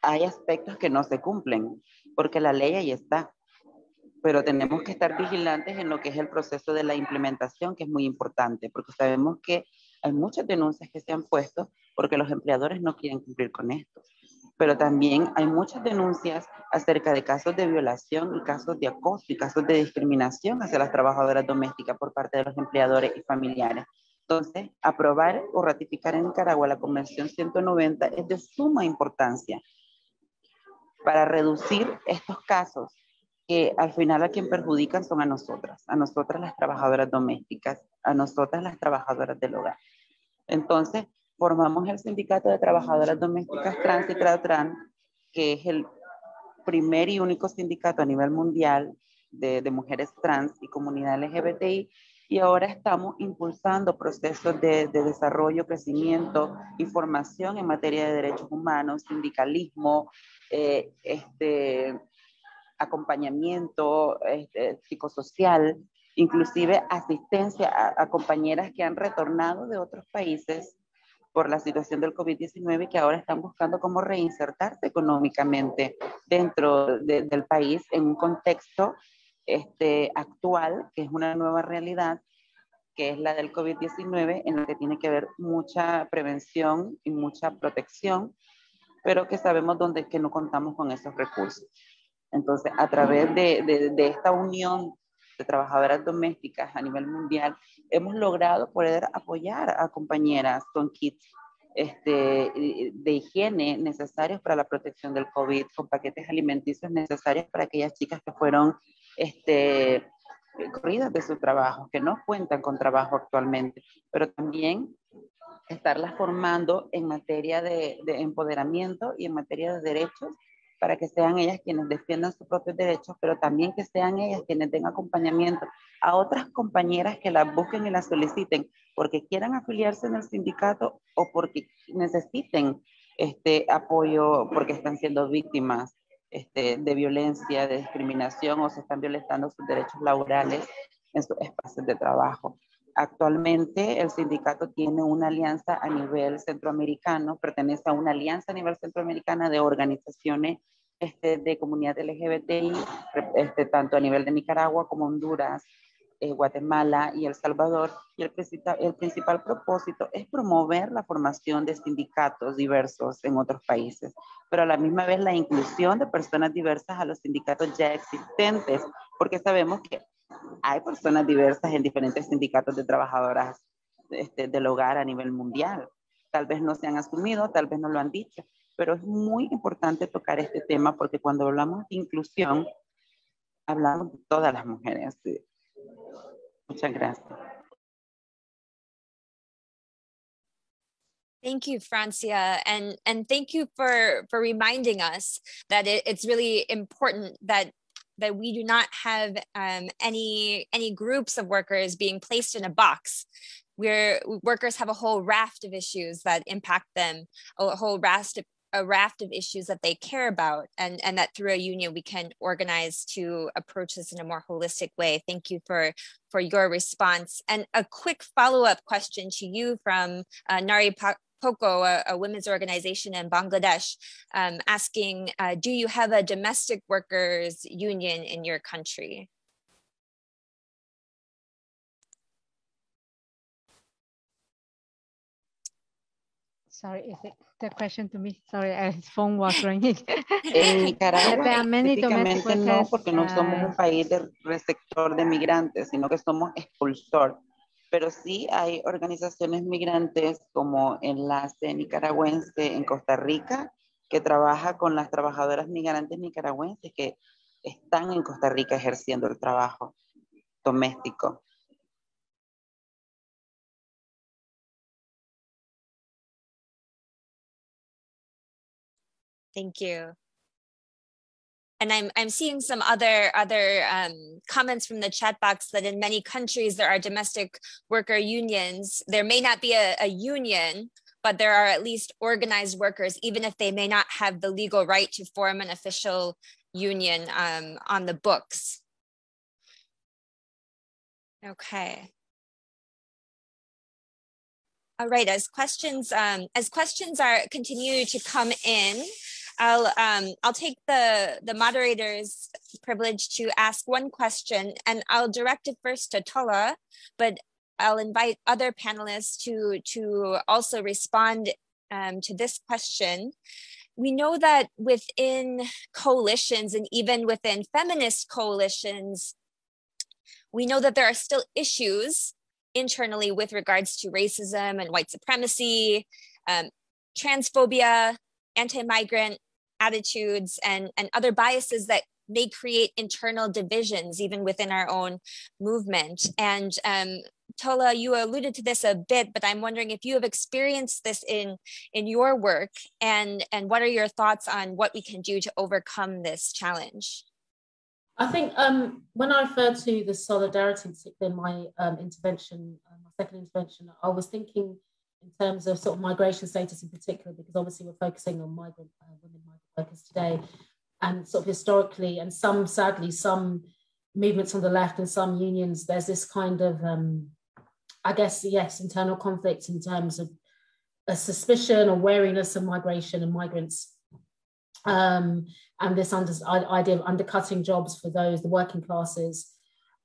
E: hay aspectos que no se cumplen, porque la ley ahí está. Pero tenemos que estar vigilantes en lo que es el proceso de la implementación, que es muy importante, porque sabemos que hay muchas denuncias que se han puesto porque los empleadores no quieren cumplir con esto. Pero también hay muchas denuncias acerca de casos de violación y casos de acoso y casos de discriminación hacia las trabajadoras domésticas por parte de los empleadores y familiares. Entonces, aprobar o ratificar en Nicaragua la Convención 190 es de suma importancia para reducir estos casos que al final a quien perjudican son a nosotras, a nosotras las trabajadoras domésticas, a nosotras las trabajadoras del hogar. Entonces, formamos el Sindicato de Trabajadoras Domésticas Trans y Tratran, que es el primer y único sindicato a nivel mundial de, de mujeres trans y comunidad LGBTI, y ahora estamos impulsando procesos de, de, desarrollo, crecimiento y formación en materia de derechos humanos, sindicalismo, eh, este, acompañamiento este, psicosocial, inclusive asistencia a, a, compañeras que han retornado de otros países por la situación del COVID-19 que ahora están buscando cómo reinsertarse económicamente dentro de, del país en un contexto este, actual, que es una nueva realidad, que es la del COVID-19, en la que tiene que haber mucha prevención y mucha protección, pero que sabemos dónde que no contamos con esos recursos. Entonces, a través de, de, de esta unión de trabajadoras domésticas a nivel mundial, hemos logrado poder apoyar a compañeras con kits este, de higiene necesarios para la protección del COVID, con paquetes alimenticios necesarios para aquellas chicas que fueron este, corridas de su trabajo, que no cuentan con trabajo actualmente, pero también estarlas formando en materia de, de empoderamiento y en materia de derechos para que sean ellas quienes defiendan sus propios derechos, pero también que sean ellas quienes den acompañamiento a otras compañeras que las busquen y las soliciten porque quieran afiliarse en el sindicato o porque necesiten este apoyo porque están siendo víctimas este, de violencia, de discriminación o se están violentando sus derechos laborales en sus espacios de trabajo. Actualmente el sindicato tiene una alianza a nivel centroamericano, pertenece a una alianza a nivel centroamericana de organizaciones este, de comunidad LGBTI, este, tanto a nivel de Nicaragua como Honduras, eh, Guatemala y El Salvador. Y el principal, propósito es promover la formación de sindicatos diversos en otros países, pero a la misma vez la inclusión de personas diversas a los sindicatos ya existentes, porque sabemos que hay personas diversas en diferentes sindicatos de trabajadoras este, del hogar a nivel mundial. Tal vez no se han asumido, tal vez no lo han dicho, pero es muy importante tocar este tema porque cuando hablamos de inclusión, hablamos de todas las mujeres. Muchas gracias.
F: Thank you, Francia, and and thank you for for reminding us that it, it's really important that that we do not have um, any any groups of workers being placed in a box where workers have a whole raft of issues that impact them a whole raft of, a raft of issues that they care about and and that through a union we can organize to approach this in a more holistic way thank you for for your response and a quick follow-up question to you from uh, nari POCO, a, a, women's organization in Bangladesh, um, asking, uh, do you have a domestic workers union in your country?
B: Sorry, is it the question to me? Sorry, his phone was ringing.
E: En Nicaragua, específicamente no, porque no somos un país de receptor de migrantes, sino que somos expulsor. pero sí hay organizaciones migrantes como Enlace Nicaragüense en Costa Rica, que trabaja con las trabajadoras migrantes nicaragüenses que están en Costa Rica ejerciendo el trabajo. doméstico.
F: Thank you. And I'm, I'm seeing some other, other um, comments from the chat box that in many countries there are domestic worker unions. There may not be a, a union, but there are at least organized workers, even if they may not have the legal right to form an official union um, on the books. Okay. All right, as questions um, as questions are continue to come in, I'll um, I'll take the the moderator's privilege to ask one question, and I'll direct it first to Tola, but I'll invite other panelists to to also respond um, to this question. We know that within coalitions and even within feminist coalitions, we know that there are still issues internally with regards to racism and white supremacy, um, transphobia, anti-migrant attitudes, and, and other biases that may create internal divisions even within our own movement. And um, Tola, you alluded to this a bit, but I'm wondering if you have experienced this in in your work, and and what are your thoughts on what we can do to overcome this challenge?
D: I think um, when I refer to the solidarity, in my um, intervention, uh, my second intervention, I was thinking in terms of sort of migration status in particular, because obviously we're focusing on migrant uh, women migrant workers today, and sort of historically, and some sadly, some movements on the left and some unions, there's this kind of, um, I guess, yes, internal conflict in terms of a suspicion or wariness of migration and migrants um, and this under, idea of undercutting jobs for those, the working classes.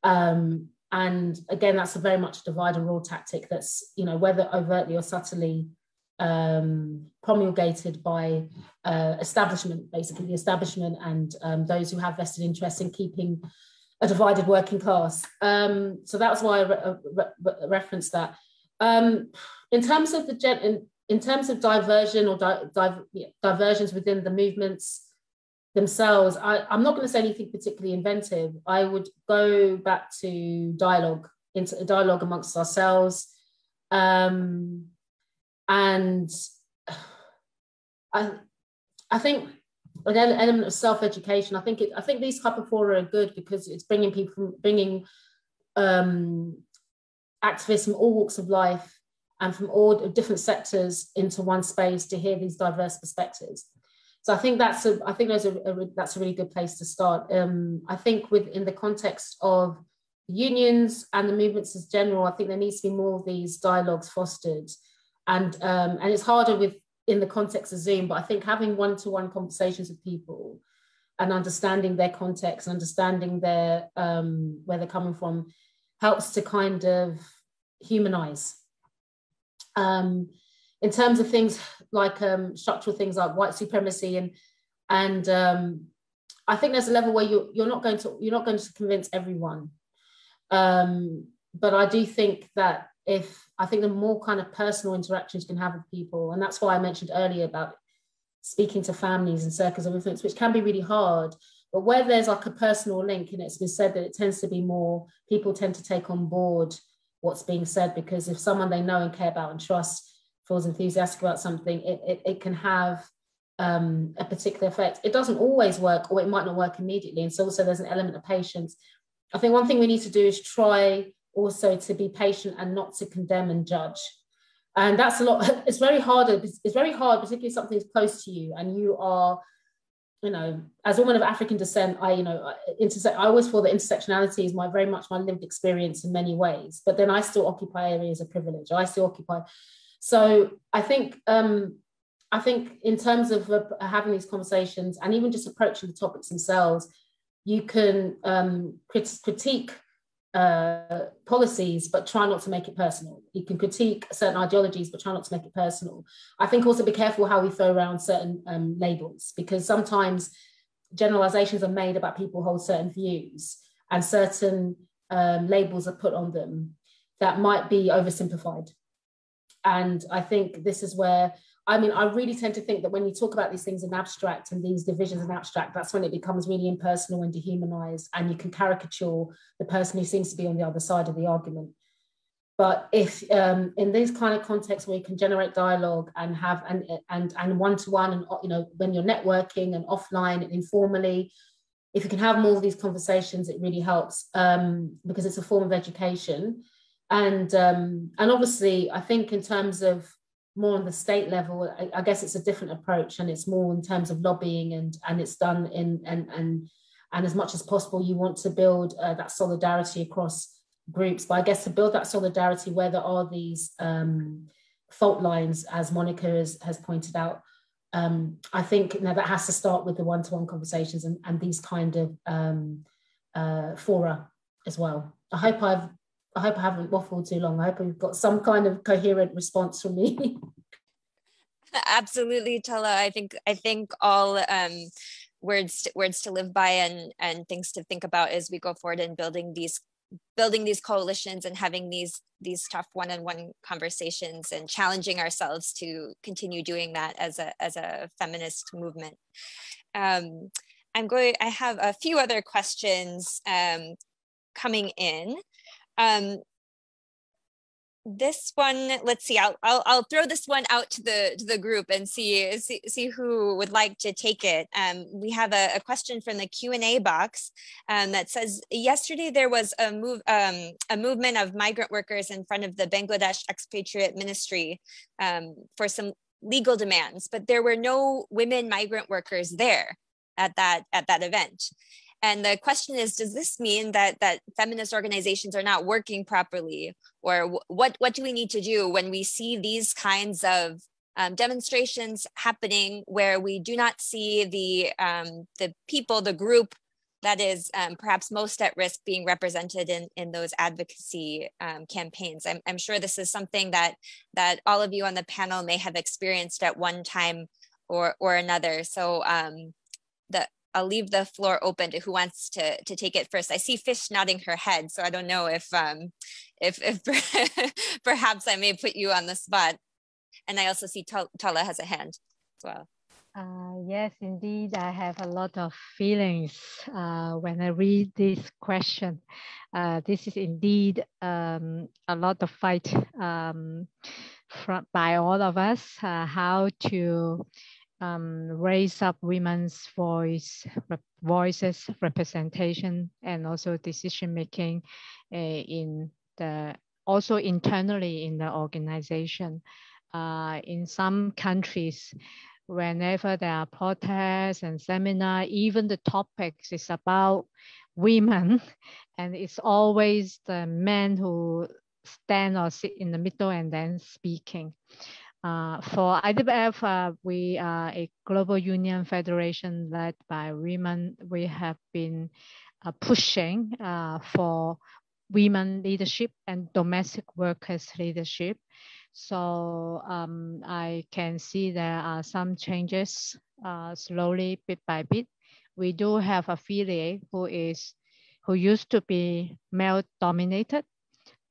D: Um, and again, that's a very much divide and rule tactic that's, you know, whether overtly or subtly um, promulgated by uh, establishment, basically the establishment and um, those who have vested interests in keeping a divided working class. Um, so that was why I re re referenced that. Um, in terms of the in, in terms of diversion or di di diversions within the movements themselves, I, I'm not going to say anything particularly inventive. I would go back to dialogue, into dialogue amongst ourselves. Um, and I, I think an element of self-education. I think it, I think these type of fora are good because it's bringing people, bringing um, activists from all walks of life and from all different sectors into one space to hear these diverse perspectives. So I think that's a I think there's a, a that's a really good place to start. Um, I think within the context of unions and the movements as general, I think there needs to be more of these dialogues fostered, and um, and it's harder with in the context of Zoom. But I think having one-to-one conversations with people and understanding their context, understanding their um, where they're coming from, helps to kind of humanize um, in terms of things like um, structural things like white supremacy and and um, I think there's a level where you're you're not going to you're not going to convince everyone, um, but I do think that if I think the more kind of personal interactions you can have with people, and that's why I mentioned earlier about speaking to families and circles of influence, which can be really hard. But where there's like a personal link, and it's been said that it tends to be more people tend to take on board what's being said because if someone they know and care about and trust feels enthusiastic about something, it, it, it can have um, a particular effect. It doesn't always work or it might not work immediately. And so also there's an element of patience. I think one thing we need to do is try also to be patient and not to condemn and judge. And that's a lot, it's very hard, it's very hard, particularly if something's close to you and you are you know, as a woman of African descent, I, you know, intersect. I always feel that intersectionality is my very much my lived experience in many ways. But then I still occupy areas of privilege. I still occupy. So I think, um, I think in terms of uh, having these conversations and even just approaching the topics themselves, you can um, crit- critique uh, policies, but try not to make it personal. You can critique certain ideologies, but try not to make it personal. I think also be careful how we throw around certain um, labels, because sometimes generalizations are made about people who hold certain views and certain um, labels are put on them that might be oversimplified. And I think this is where I mean, I really tend to think that when you talk about these things in abstract and these divisions in abstract, that's when it becomes really impersonal and dehumanized, and you can caricature the person who seems to be on the other side of the argument. But if um, in these kind of contexts where you can generate dialogue and have and and and one to one, and you know when you're networking and offline and informally, if you can have more of these conversations, it really helps um, because it's a form of education. And um, and obviously, I think in terms of more on the state level, I, I, guess it's a different approach, and it's more in terms of lobbying, and and it's done in and and and as much as possible, you want to build uh, that solidarity across groups. But I guess to build that solidarity where there are these um, fault lines, as Monica has, has pointed out, um, I think you that has to start with the one-to-one conversations and, and these kind of um, uh, fora as well. I hope I've I hope I haven't waffled too long. I hope we've got some kind of coherent response from me.
F: Absolutely, Tola. I think I think all um, words words to live by and and things to think about as we go forward in building these building these coalitions and having these these tough one-on-one conversations and challenging ourselves to continue doing that as a as a feminist movement. Um, I'm going. I have a few other questions um, coming in. Um, this one, let's see, I'll, I'll, I'll, throw this one out to the, to the group and see, see, see who would like to take it. Um, we have a, a, question from the Q&A box um, that says, yesterday there was a, move, um, a movement of migrant workers in front of the Bangladesh expatriate ministry um, for some legal demands, but there were no women migrant workers there at that, at that event. And the question is, does this mean that that feminist organizations are not working properly, or what what do we need to do when we see these kinds of um, demonstrations happening where we do not see the um, the people, the group that is um, perhaps most at risk being represented in, in those advocacy um, campaigns. I'm, I'm sure this is something that that all of you on the panel may have experienced at one time or or another. So um, the I'll leave the floor open to who wants to to take it first. I see Fish nodding her head, so I don't know if um, if, if perhaps I may put you on the spot. And I also see Tola has a hand as well.
B: Uh, yes, indeed, I have a lot of feelings uh, when I read this question. Uh, this is indeed um, a lot of fight um, from, by all of us, uh, how to um, raise up women's voice, rep voices, representation, and also decision making uh, in the also internally in the organization. Uh, in some countries, whenever there are protests and seminar, even the topics is about women, and it's always the men who stand or sit in the middle and then speaking. Uh, for IDWF, uh, we are a global union federation led by women. We have been uh, pushing uh, for women leadership and domestic workers leadership. So um, I can see there are some changes uh, slowly, bit by bit. We do have affiliate who is who used to be male dominated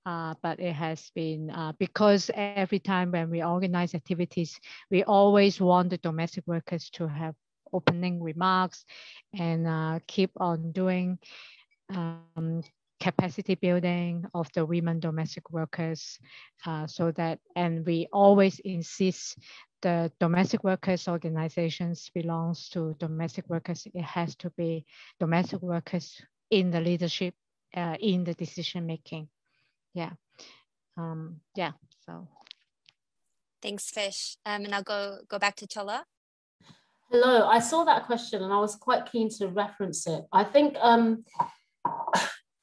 B: uh, but it has been uh, because every time when we organize activities, we always want the domestic workers to have opening remarks and uh, keep on doing um, capacity building of the women domestic workers uh, so that, and we always insist the domestic workers organizations belongs to domestic workers. It has to be domestic workers in the leadership, uh, in the decision making yeah um yeah so
F: thanks fish um and i'll go go back to tola
D: hello i saw that question and i was quite keen to reference it i think um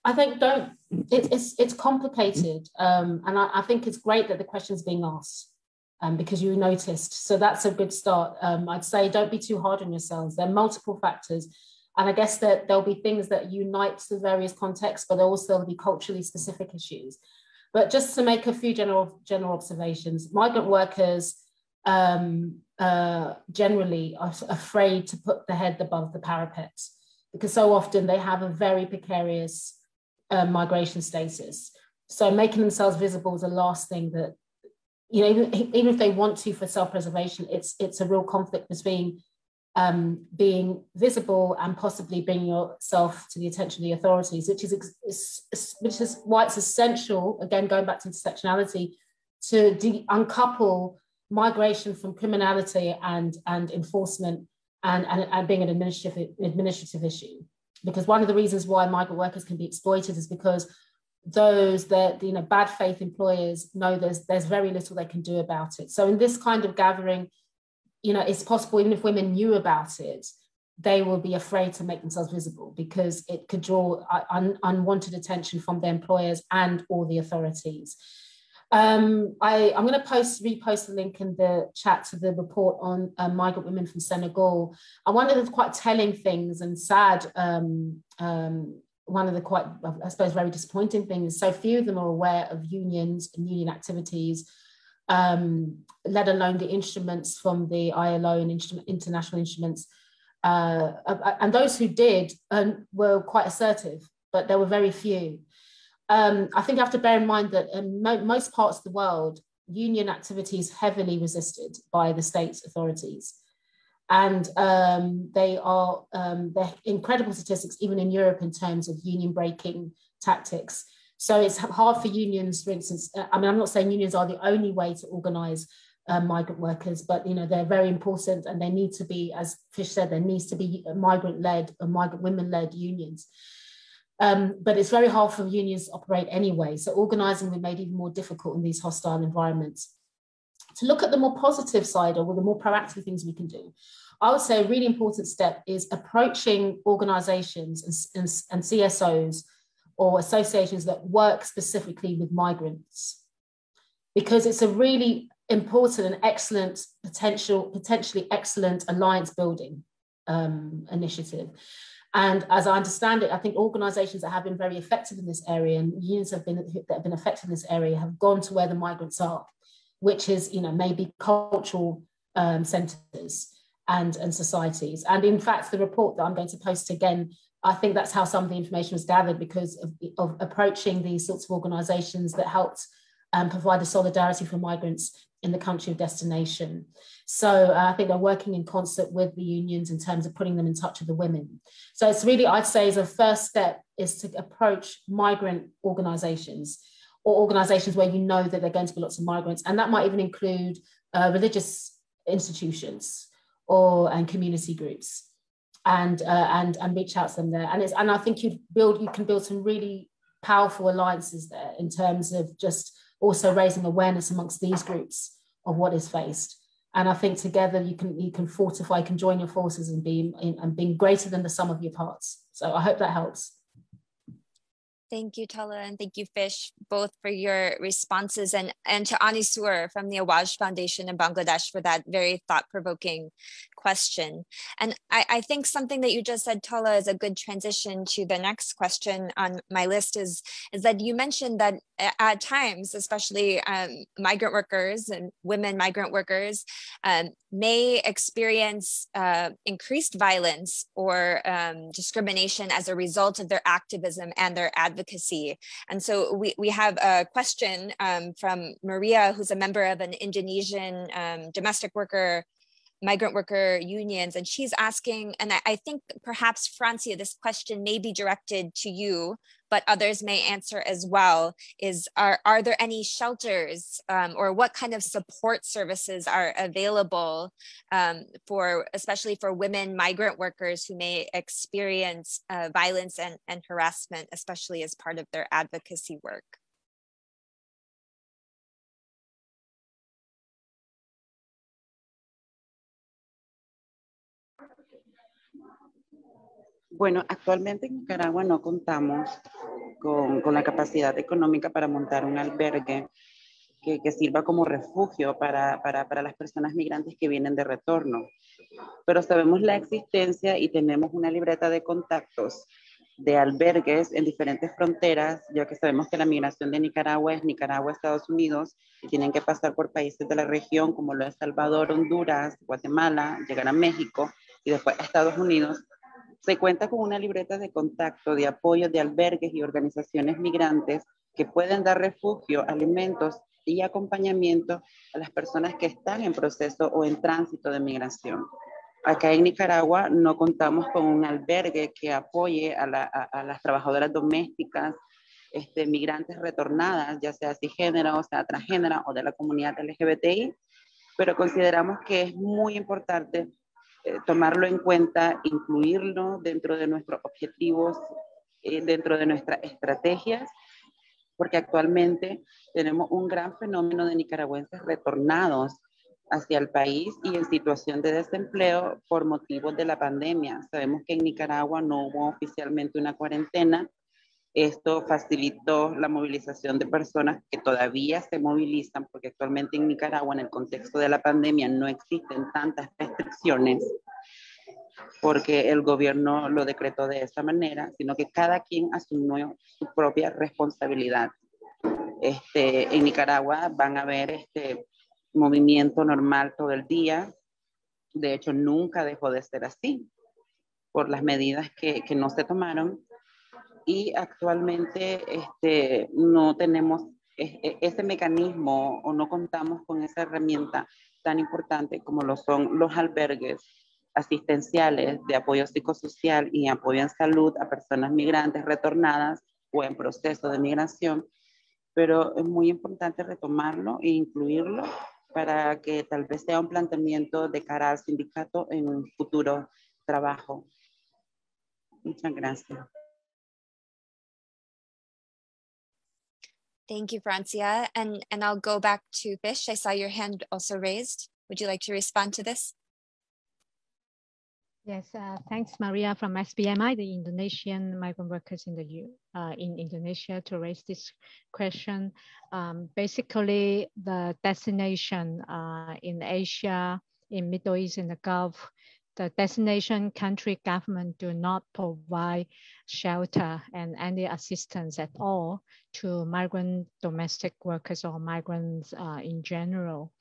D: i think don't it, it's it's complicated um and I, I think it's great that the question's being asked um, because you noticed. So that's a good start. Um, I'd say don't be too hard on yourselves. There are multiple factors. And I guess that there'll be things that unite the various contexts, but also there'll be culturally specific issues. But just to make a few general general observations, migrant workers um, uh, generally are afraid to put the head above the parapet because so often they have a very precarious uh, migration status. So making themselves visible is the last thing that you know, even, even if they want to for self-preservation, it's it's a real conflict between um, being visible and possibly bringing yourself to the attention of the authorities, which is, which is why it's essential. Again, going back to intersectionality, to de- uncouple migration from criminality and and enforcement and, and, and being an administrative administrative issue. Because one of the reasons why migrant workers can be exploited is because those that you know bad faith employers know there's there's very little they can do about it. So in this kind of gathering you know, it's possible even if women knew about it, they will be afraid to make themselves visible because it could draw un- unwanted attention from their employers and all the authorities. Um, I, am going to post repost the link in the chat to the report on uh, migrant women from Senegal. And one of the quite telling things and sad, um, um, one of the quite, I suppose, very disappointing things, is so few of them are aware of unions and union activities um, let alone the instruments from the ILO and instrument, international instruments. Uh, and those who did um, were quite assertive, but there were very few. Um, I think you have to bear in mind that in mo most parts of the world, union activity is heavily resisted by the state's authorities. And um, they are um, they're incredible statistics, even in Europe, in terms of union breaking tactics. So it's hard for unions, for instance. Uh, I mean, I'm not saying unions are the only way to organise um, migrant workers, but you know they're very important, and they need to be, as Fish said, there needs to be migrant-led or migrant women-led unions. Um, but it's very hard for unions to operate anyway. So organising will be made even more difficult in these hostile environments. To look at the more positive side or the more proactive things we can do, I would say a really important step is approaching organisations and, and, and CSOs or associations that work specifically with migrants. Because it's a really important and excellent potential potentially excellent alliance building um, initiative. And as i understand it i think organizations that have been very effective in this area and unions have been that have been effective in this area have gone to where the migrants are which is you know maybe cultural um, centers and and societies. And in fact the report that i'm going to post again I think that's how some of the information was gathered because of, of approaching these sorts of organisations that helped um, provide the solidarity for migrants in the country of destination. So uh, I think they're working in concert with the unions in terms of putting them in touch with the women. So it's really, I'd say, as a first step is to approach migrant organisations or organisations where you know that there are going to be lots of migrants, and that might even include uh, religious institutions or and community groups and uh, and and reach out to them there. And it's and I think you build you can build some really powerful alliances there in terms of just also raising awareness amongst these groups of what is faced. And I think together you can you can fortify, you can join your forces and be and being greater than the sum of your parts. So I hope that helps.
F: Thank you, Tola, and thank you, Fish, both for your responses and, and to Anisur from the Awaj Foundation in Bangladesh for that very thought-provoking question. And I, I think something that you just said, Tola, is a good transition to the next question on my list is, is that you mentioned that at times, especially um, migrant workers and women migrant workers um, may experience uh, increased violence or um, discrimination as a result of their activism and their advocacy. And so we, we have a question um, from Maria, who's a member of an Indonesian um, domestic worker migrant worker unions and she's asking and I, I, think perhaps francia this question may be directed to you but others may answer as well is are, are there any shelters um, or what kind of support services are available um, for especially for women migrant workers who may experience uh, violence and, and harassment especially as part of their advocacy work
E: Bueno, actualmente en Nicaragua no contamos con, con la capacidad económica para montar un albergue que, que sirva como refugio para, para, para, las personas migrantes que vienen de retorno. Pero sabemos la existencia y tenemos una libreta de contactos de albergues en diferentes fronteras, ya que sabemos que la migración de Nicaragua es Nicaragua, Estados Unidos, tienen que pasar por países de la región como lo es Salvador, Honduras, Guatemala, llegar a México y después a Estados Unidos se cuenta con una libreta de contacto de apoyo de albergues y organizaciones migrantes que pueden dar refugio, alimentos y acompañamiento a las personas que están en proceso o en tránsito de migración. Acá en Nicaragua no contamos con un albergue que apoye a, las trabajadoras domésticas, este, migrantes retornadas, ya sea cisgénero, o sea transgénero o de la comunidad LGBTI, pero consideramos que es muy importante eh, tomarlo en cuenta, incluirlo dentro de nuestros objetivos, eh, dentro de nuestras estrategias, porque actualmente tenemos un gran fenómeno de nicaragüenses retornados hacia el país y en situación de desempleo por motivos de la pandemia. Sabemos que en Nicaragua no hubo oficialmente una cuarentena. Esto facilitó la movilización de personas que todavía se movilizan porque actualmente en Nicaragua en el contexto de la pandemia no existen tantas restricciones porque el gobierno lo decretó de esa manera, sino que cada quien asumió su propia responsabilidad. Este, en Nicaragua van a haber este movimiento normal todo el día. De hecho, nunca dejó de ser así por las medidas que, que no se tomaron. Y actualmente este, no tenemos ese mecanismo o no contamos con esa herramienta tan importante como lo son los albergues asistenciales de apoyo psicosocial y apoyo en salud a personas migrantes retornadas o en proceso de migración, pero es muy importante retomarlo e incluirlo para que tal vez sea un planteamiento de cara al sindicato en un futuro trabajo. Muchas gracias.
F: Thank you, Francia. And, and I'll go back to Fish. I saw your hand also raised. Would you like to respond to this?
B: Yes, uh, thanks, Maria from SBMI, the Indonesian migrant workers in the uh, in Indonesia, to raise this question. Um, basically, the destination uh, in Asia, in Middle East, in the Gulf, the destination country government do not provide shelter and any assistance at all to migrant domestic workers or migrants uh, in general.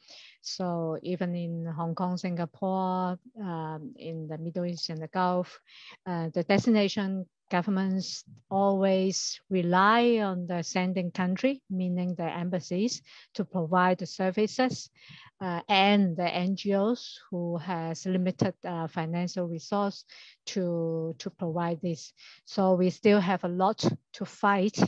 B: So even in Hong Kong, Singapore, um, in the Middle East and the Gulf, uh, the destination governments always rely on the sending country, meaning the embassies, to provide the services, uh, and the NGOs who has limited uh, financial resource to, to provide this. So we still have a lot to fight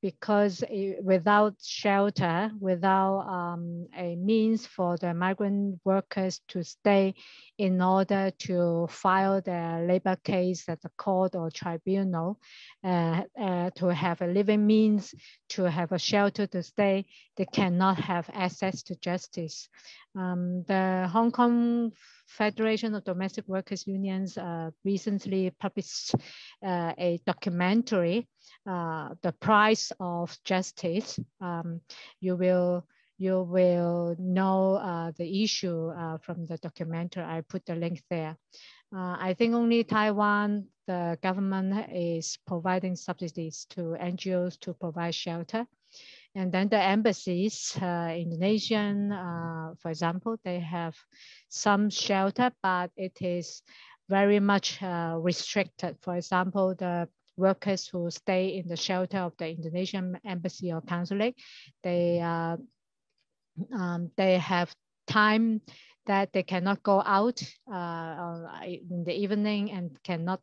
B: because without shelter, without um, a means for the migrant workers to stay in order to file their labor case at the court or tribunal, uh, uh, to have a living means, to have a shelter to stay, they cannot have access to justice. Um, the Hong Kong Federation of Domestic Workers Unions uh, recently published uh, a documentary uh, the price of justice, um, you will you will know uh, the issue uh, from the documentary. I put the link there. Uh, I think only Taiwan, the government is providing subsidies to NGOs to provide shelter. And then the embassies, uh, Indonesian, uh, for example, they have some shelter, but it is very much restricted. For example, the workers who stay in the shelter of the Indonesian embassy or consulate, they, uh, um, they have time that they cannot go out uh, in the evening and cannot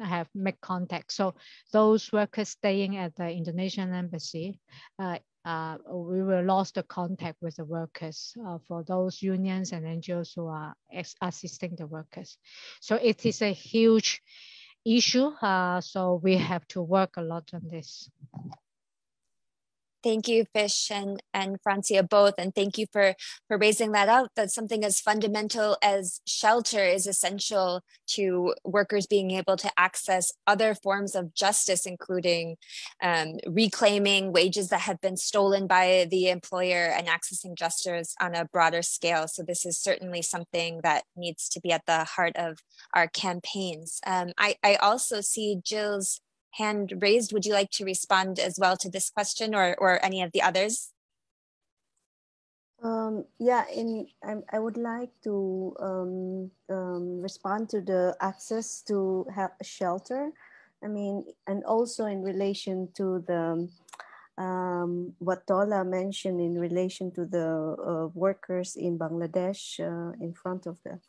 B: have make contact. So those workers staying at the Indonesian embassy, uh, uh, we will lost the contact with the workers uh, for those unions and NGOs who are assisting the workers. So it is a huge issue. Uh, so we have to work a lot on this.
F: Thank you, Fish and, and Francia both. And thank you for, for raising that out. That something as fundamental as shelter is essential to workers being able to access other forms of justice, including um, reclaiming wages that have been stolen by the employer and accessing justice on a broader scale. So this is certainly something that needs to be at the heart of our campaigns. Um, I, I also see Jille's hand raised. Would you like to respond as well to this question or, or any of the others?
C: Um, yeah, in I, I would like to um, um, respond to the access to have shelter. I mean, and also in relation to the um, what Tola mentioned in relation to the uh, workers in Bangladesh uh, in front of the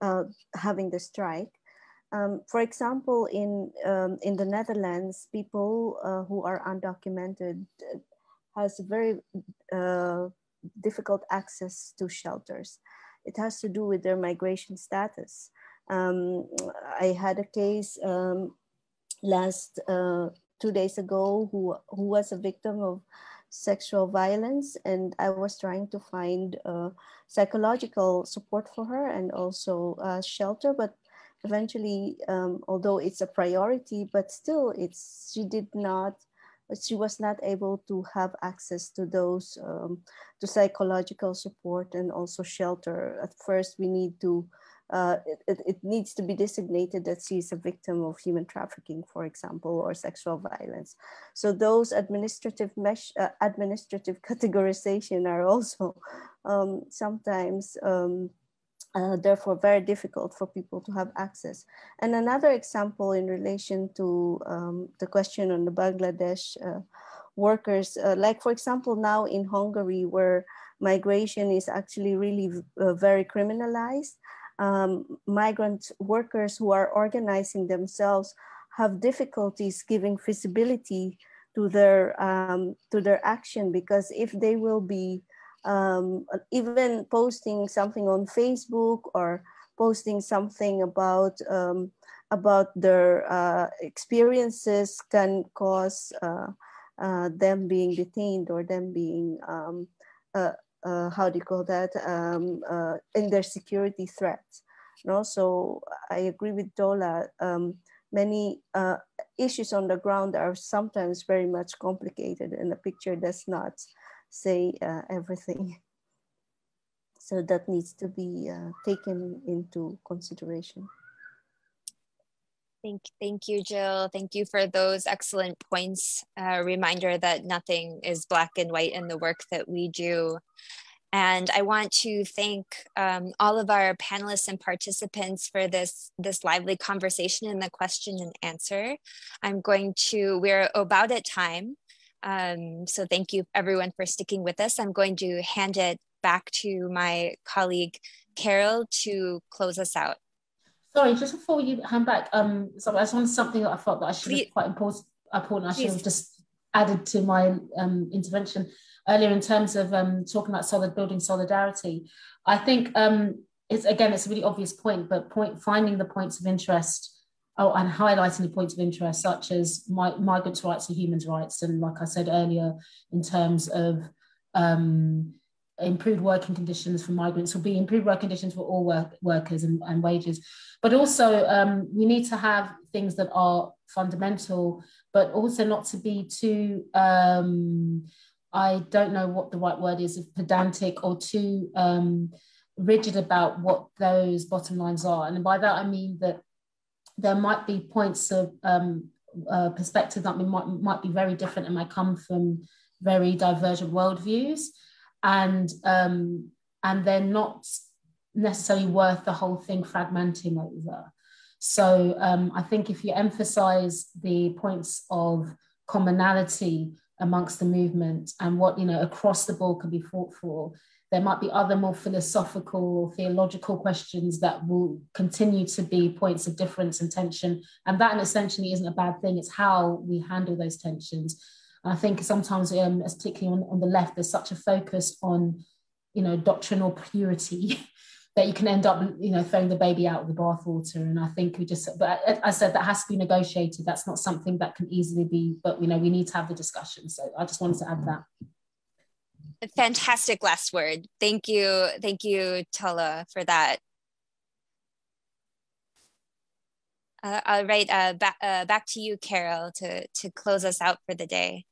C: uh, having the strike. Um, for example, in um, in the Netherlands, people uh, who are undocumented uh, has very uh, difficult access to shelters. It has to do with their migration status. Um, I had a case um, last two days ago who, who was a victim of sexual violence and I was trying to find uh, psychological support for her and also uh, shelter but eventually um, although it's a priority but still it's she did not she was not able to have access to those um, to psychological support and also shelter at first we need to uh, it, it, needs to be designated that she's a victim of human trafficking, for example, or sexual violence. So those administrative mesh, uh, administrative categorization are also um, sometimes um, uh, therefore very difficult for people to have access. And another example in relation to um, the question on the Bangladesh uh, workers, uh, like for example, now in Hungary where migration is actually really uh, very criminalized, um, migrant workers who are organizing themselves have difficulties giving visibility to their um, to their action because if they will be um, even posting something on Facebook or posting something about um, about their uh, experiences can cause uh, uh, them being detained or them being um, uh, uh, how do you call that, um, uh, in their security threats. No, so I agree with Tola. Um, many issues on the ground are sometimes very much complicated, and the picture does not say uh, everything. So that needs to be uh, taken into consideration.
F: Thank, thank you, Jille. Thank you for those excellent points. A reminder that nothing is black and white in the work that we do. And I want to thank um, all of our panelists and participants for this, this lively conversation and the question and answer. I'm going to, we're about at time. Um, so thank you everyone for sticking with us. I'm going to hand it back to my colleague, Carol, to close us out.
D: Sorry, just before you hand back, um, so I just wanted something that I thought that I should have quite important. Important. I should have just added to my um, intervention earlier in terms of um, talking about solid building solidarity. I think um, it's again it's a really obvious point, but point finding the points of interest oh, and highlighting the points of interest such as my, migrants' rights and human rights, and like I said earlier, in terms of um, improved working conditions for migrants will be improved work conditions for all work, workers and, and wages. But also um, we need to have things that are fundamental but also not to be too um, i don't know what the right word is pedantic or too um, rigid about what those bottom lines are. And by that i mean that there might be points of um, uh, perspective that might, might be very different and might come from very divergent worldviews and um, and they're not necessarily worth the whole thing fragmenting over. So um, I think if you emphasize the points of commonality amongst the movement and what you know across the board can be fought for, there might be other more philosophical theological questions that will continue to be points of difference and tension. And that essentially isn't a bad thing. It's how we handle those tensions I think sometimes, um, particularly on, on the left, there's such a focus on, you know, doctrinal purity that you can end up, you know, throwing the baby out with the bathwater. And I think we just, but I said that has to be negotiated. That's not something that can easily be, but you know, we need to have the discussion. So I just wanted to add that.
F: Fantastic last word. Thank you. Thank you, Tola, for that. Uh, all right, uh, back, uh, back to you, Carol, to, to close us out for the day.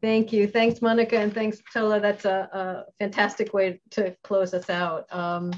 A: Thank you. Thanks, Monica, and thanks, Tola. That's a, a fantastic way to close us out. Um,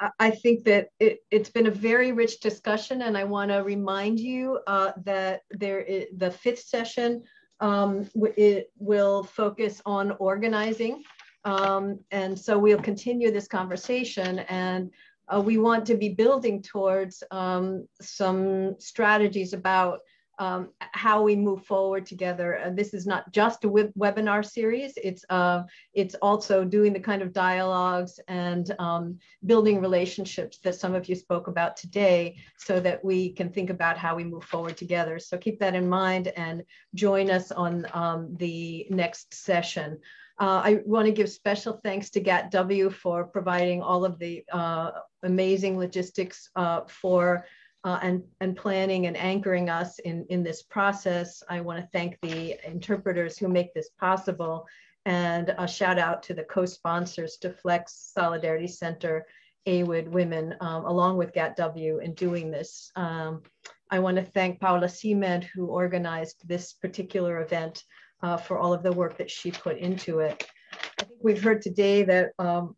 A: I, I think that it, has been a very rich discussion, and I want to remind you uh, that there is, the fifth session um, it will focus on organizing. Um, and so we'll continue this conversation and uh, we want to be building towards um, some strategies about um, how we move forward together. And this is not just a web webinar series, it's, uh, it's also doing the kind of dialogues and um, building relationships that some of you spoke about today so that we can think about how we move forward together. So keep that in mind and join us on um, the next session. Uh, I want to give special thanks to GAATW for providing all of the uh, amazing logistics uh, for uh, and, and planning and anchoring us in, in this process. I want to thank the interpreters who make this possible and a shout out to the co-sponsors to Flex Solidarity Center, AWID Women, um, along with GAATW in doing this. Um, I want to thank Paula Seaman who organized this particular event uh, for all of the work that she put into it. I think we've heard today that um,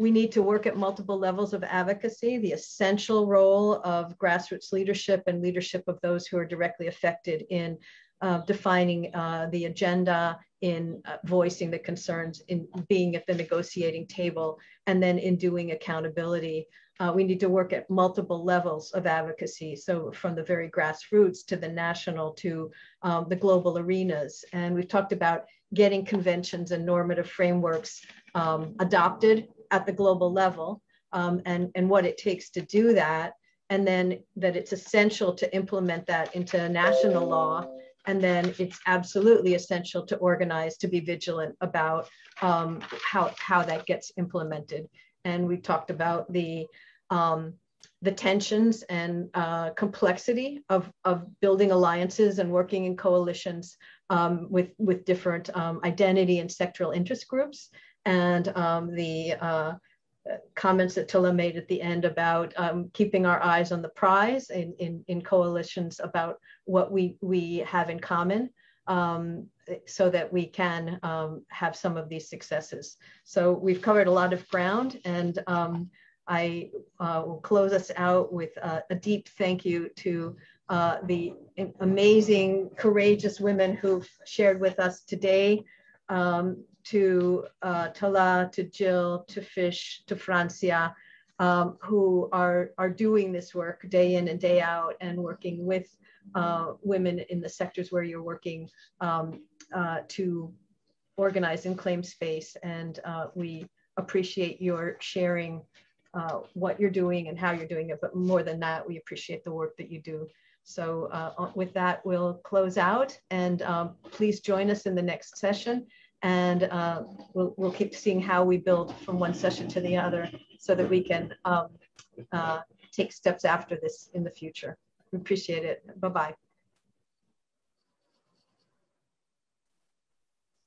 A: we need to work at multiple levels of advocacy, the essential role of grassroots leadership and leadership of those who are directly affected in uh, defining uh, the agenda, in uh, voicing the concerns, in being at the negotiating table, and then in doing accountability. Uh, we need to work at multiple levels of advocacy. So from the very grassroots to the national to um, the global arenas. And we've talked about getting conventions and normative frameworks um, adopted at the global level um, and, and what it takes to do that. And then that it's essential to implement that into national law. And then it's absolutely essential to organize, to be vigilant about um, how, how that gets implemented. And we talked about the, um, the tensions and uh, complexity of, of building alliances and working in coalitions um, with, with different um, identity and sectoral interest groups and um, the uh, comments that Tola made at the end about um, keeping our eyes on the prize in, in, in, coalitions about what we, we have in common um, so that we can um, have some of these successes. So we've covered a lot of ground and um, I uh, will close us out with a deep thank you to uh, the amazing, courageous women who've shared with us today. Um, to uh, Tola, to Jille, to Fish, to Francia, um, who are, are doing this work day in and day out and working with uh, women in the sectors where you're working um, uh, to organize and claim space. And uh, we appreciate your sharing uh, what you're doing and how you're doing it. But more than that, we appreciate the work that you do. So uh, with that, we'll close out and um, please join us in the next session and uh, we'll, we'll keep seeing how we build from one session to the other so that we can um, uh, take steps after this in the future. We appreciate it. Bye-bye.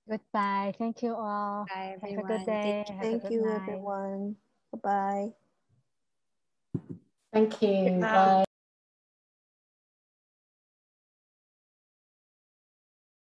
B: Goodbye. Thank you all.
F: Bye,
B: Have a good day.
C: Thank you, everyone. Bye-bye.
D: Thank you. Bye.